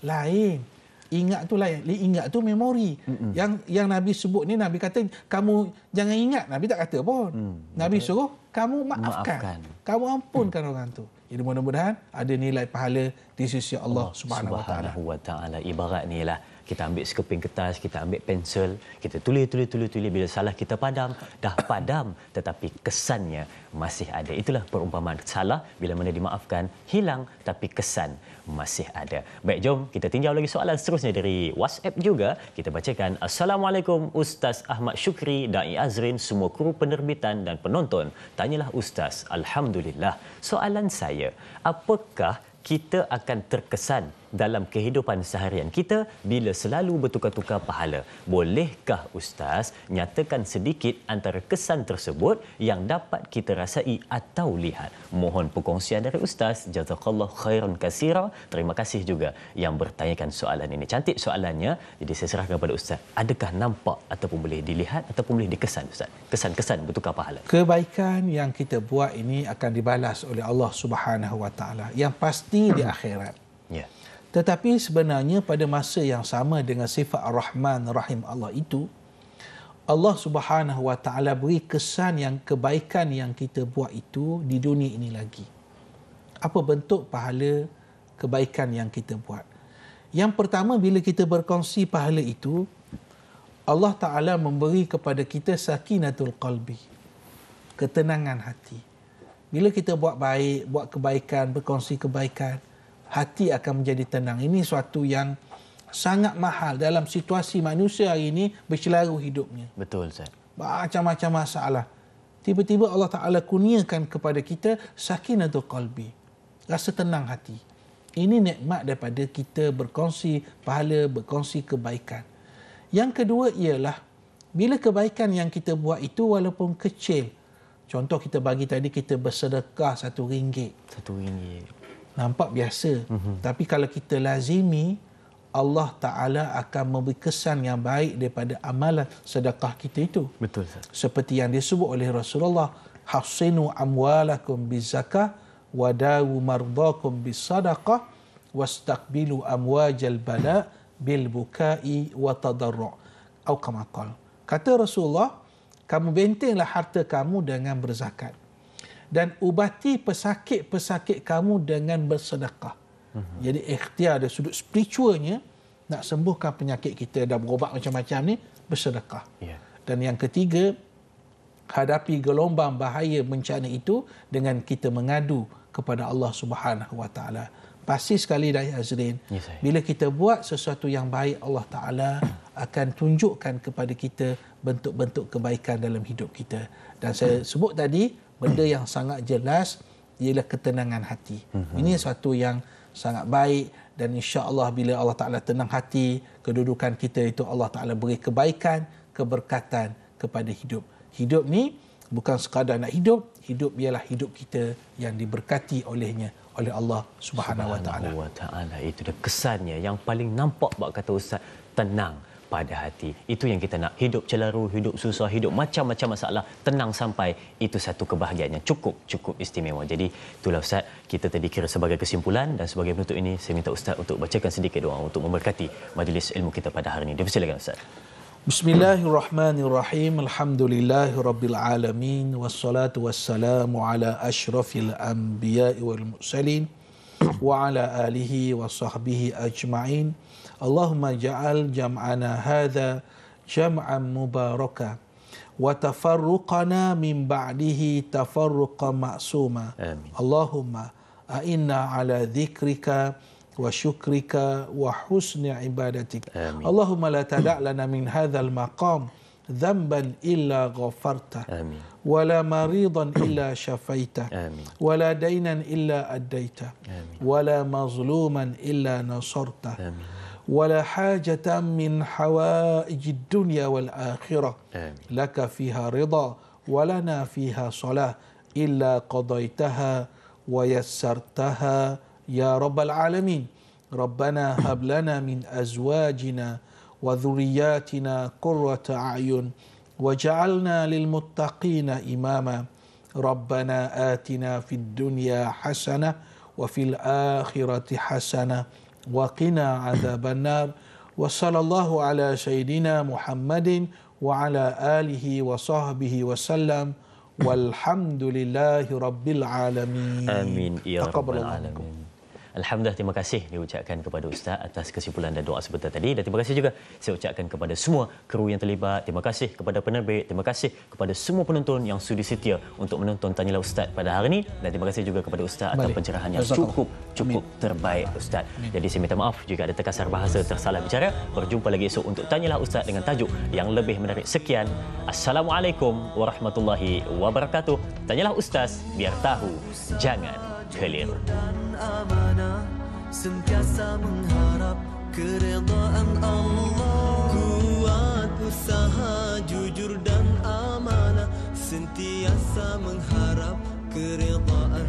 lain ingat tu lah ingat tu memori. Mm-mm. yang yang nabi sebut ni nabi kata kamu jangan ingat. Nabi tak kata pun. Mm, nabi suruh kamu maafkan. maafkan. Kamu ampunkan mm. orang tu. Jadi mudah-mudahan ada nilai pahala di sisi Allah, Allah Subhanahu wa taala. Ibarat ni lah kita ambil sekeping kertas, kita ambil pensel, kita tulis, tulis, tulis, tulis. Bila salah kita padam, dah padam. Tetapi kesannya masih ada. Itulah perumpamaan salah bila mana dimaafkan, hilang tapi kesan masih ada. Baik, jom kita tinjau lagi soalan seterusnya dari WhatsApp juga. Kita bacakan. Assalamualaikum Ustaz Ahmad Syukri, Da'i Azrin, semua kru penerbitan dan penonton. Tanyalah Ustaz. Alhamdulillah. Soalan saya, apakah kita akan terkesan dalam kehidupan seharian kita bila selalu bertukar-tukar pahala. Bolehkah Ustaz nyatakan sedikit antara kesan tersebut yang dapat kita rasai atau lihat? Mohon perkongsian dari Ustaz. Jazakallah khairan kasira. Terima kasih juga yang bertanyakan soalan ini. Cantik soalannya. Jadi saya serahkan kepada Ustaz. Adakah nampak ataupun boleh dilihat ataupun boleh dikesan Ustaz? Kesan-kesan bertukar pahala. Kebaikan yang kita buat ini akan dibalas oleh Allah Subhanahu Wa Taala. Yang pasti di akhirat. Tetapi sebenarnya pada masa yang sama dengan sifat Ar-Rahman Rahim Allah itu Allah Subhanahu Wa Taala beri kesan yang kebaikan yang kita buat itu di dunia ini lagi. Apa bentuk pahala kebaikan yang kita buat? Yang pertama bila kita berkongsi pahala itu Allah Taala memberi kepada kita sakinatul qalbi. Ketenangan hati. Bila kita buat baik, buat kebaikan, berkongsi kebaikan, hati akan menjadi tenang. Ini suatu yang sangat mahal dalam situasi manusia hari ini bercelaru hidupnya. Betul Ustaz. Macam-macam masalah. Tiba-tiba Allah Ta'ala kurniakan kepada kita sakinatul qalbi. Rasa tenang hati. Ini nikmat daripada kita berkongsi pahala, berkongsi kebaikan. Yang kedua ialah bila kebaikan yang kita buat itu walaupun kecil. Contoh kita bagi tadi kita bersedekah satu ringgit. Satu ringgit. Nampak biasa. Mm-hmm. Tapi kalau kita lazimi, Allah Ta'ala akan memberi kesan yang baik daripada amalan sedekah kita itu. Betul Ustaz. Seperti yang disebut oleh Rasulullah, Hassinu amwalakum bizakah, wadawu mardakum bisadaqah, wastaqbilu amwajal bala bil bukai wa tadarru' atau kama Kata Rasulullah, kamu bentenglah harta kamu dengan berzakat dan ubati pesakit-pesakit kamu dengan bersedekah. Uh-huh. Jadi ikhtiar dari sudut spiritualnya nak sembuhkan penyakit kita dan berobat macam-macam ni bersedekah. Yeah. Dan yang ketiga hadapi gelombang bahaya bencana itu dengan kita mengadu kepada Allah Subhanahu Wa Taala. Pasti sekali dari Azrin, yes, bila kita buat sesuatu yang baik Allah Taala akan tunjukkan kepada kita bentuk-bentuk kebaikan dalam hidup kita. Dan saya sebut tadi benda yang sangat jelas ialah ketenangan hati. Mm-hmm. Ini satu yang sangat baik dan insya-Allah bila Allah Taala tenang hati, kedudukan kita itu Allah Taala beri kebaikan, keberkatan kepada hidup. Hidup ni bukan sekadar nak hidup, hidup ialah hidup kita yang diberkati olehnya oleh Allah Subhanahu wa taala. Itu dah kesannya yang paling nampak bab kata ustaz tenang pada hati. Itu yang kita nak. Hidup celaru, hidup susah, hidup macam-macam masalah. Tenang sampai itu satu kebahagiaan yang cukup, cukup istimewa. Jadi itulah Ustaz, kita tadi kira sebagai kesimpulan dan sebagai penutup ini, saya minta Ustaz untuk bacakan sedikit doa untuk memberkati majlis ilmu kita pada hari ini. Dipersilakan Ustaz. Bismillahirrahmanirrahim. Alhamdulillahirrabbilalamin. Wassalatu wassalamu ala ashrafil anbiya'i wal mursalin. Wa ala alihi wa sahbihi ajma'in. اللهم اجعل جمعنا هذا جمعا مباركا وتفرقنا من بعده تفرقا معصوما آمين. اللهم أئنا على ذكرك وشكرك وحسن عبادتك آمين. اللهم لا تدع لنا من هذا المقام ذنبا إلا غفرته آمين. ولا مريضا إلا شفيته آمين. ولا دينا إلا أديته آمين. ولا مظلوما إلا نصرته آمين. ولا حاجة من حوائج الدنيا والآخرة. آمين. لك فيها رضا ولنا فيها صلاة. إلا قضيتها ويسرتها يا رب العالمين. ربنا هب لنا من أزواجنا وذرياتنا قرة أعين وجعلنا للمتقين إماما. ربنا آتنا في الدنيا حسنة وفي الآخرة حسنة وقنا عذاب النار وصلى الله على سيدنا محمد وعلى آله وصحبه وسلم والحمد لله رب العالمين آمين يا رب العالمين Alhamdulillah terima kasih diucapkan kepada Ustaz atas kesimpulan dan doa sebentar tadi. Dan terima kasih juga saya ucapkan kepada semua kru yang terlibat. Terima kasih kepada penerbit. Terima kasih kepada semua penonton yang sudi setia untuk menonton Tanyalah Ustaz pada hari ini. Dan terima kasih juga kepada Ustaz atas pencerahan yang cukup cukup terbaik Ustaz. Jadi saya minta maaf jika ada terkasar bahasa tersalah bicara. Berjumpa lagi esok untuk Tanyalah Ustaz dengan tajuk yang lebih menarik. Sekian. Assalamualaikum warahmatullahi wabarakatuh. Tanyalah Ustaz biar tahu jangan keliru. Sentiasa mengharap Allah Kuat usaha jujur dan amanah Sentiasa mengharap keredaan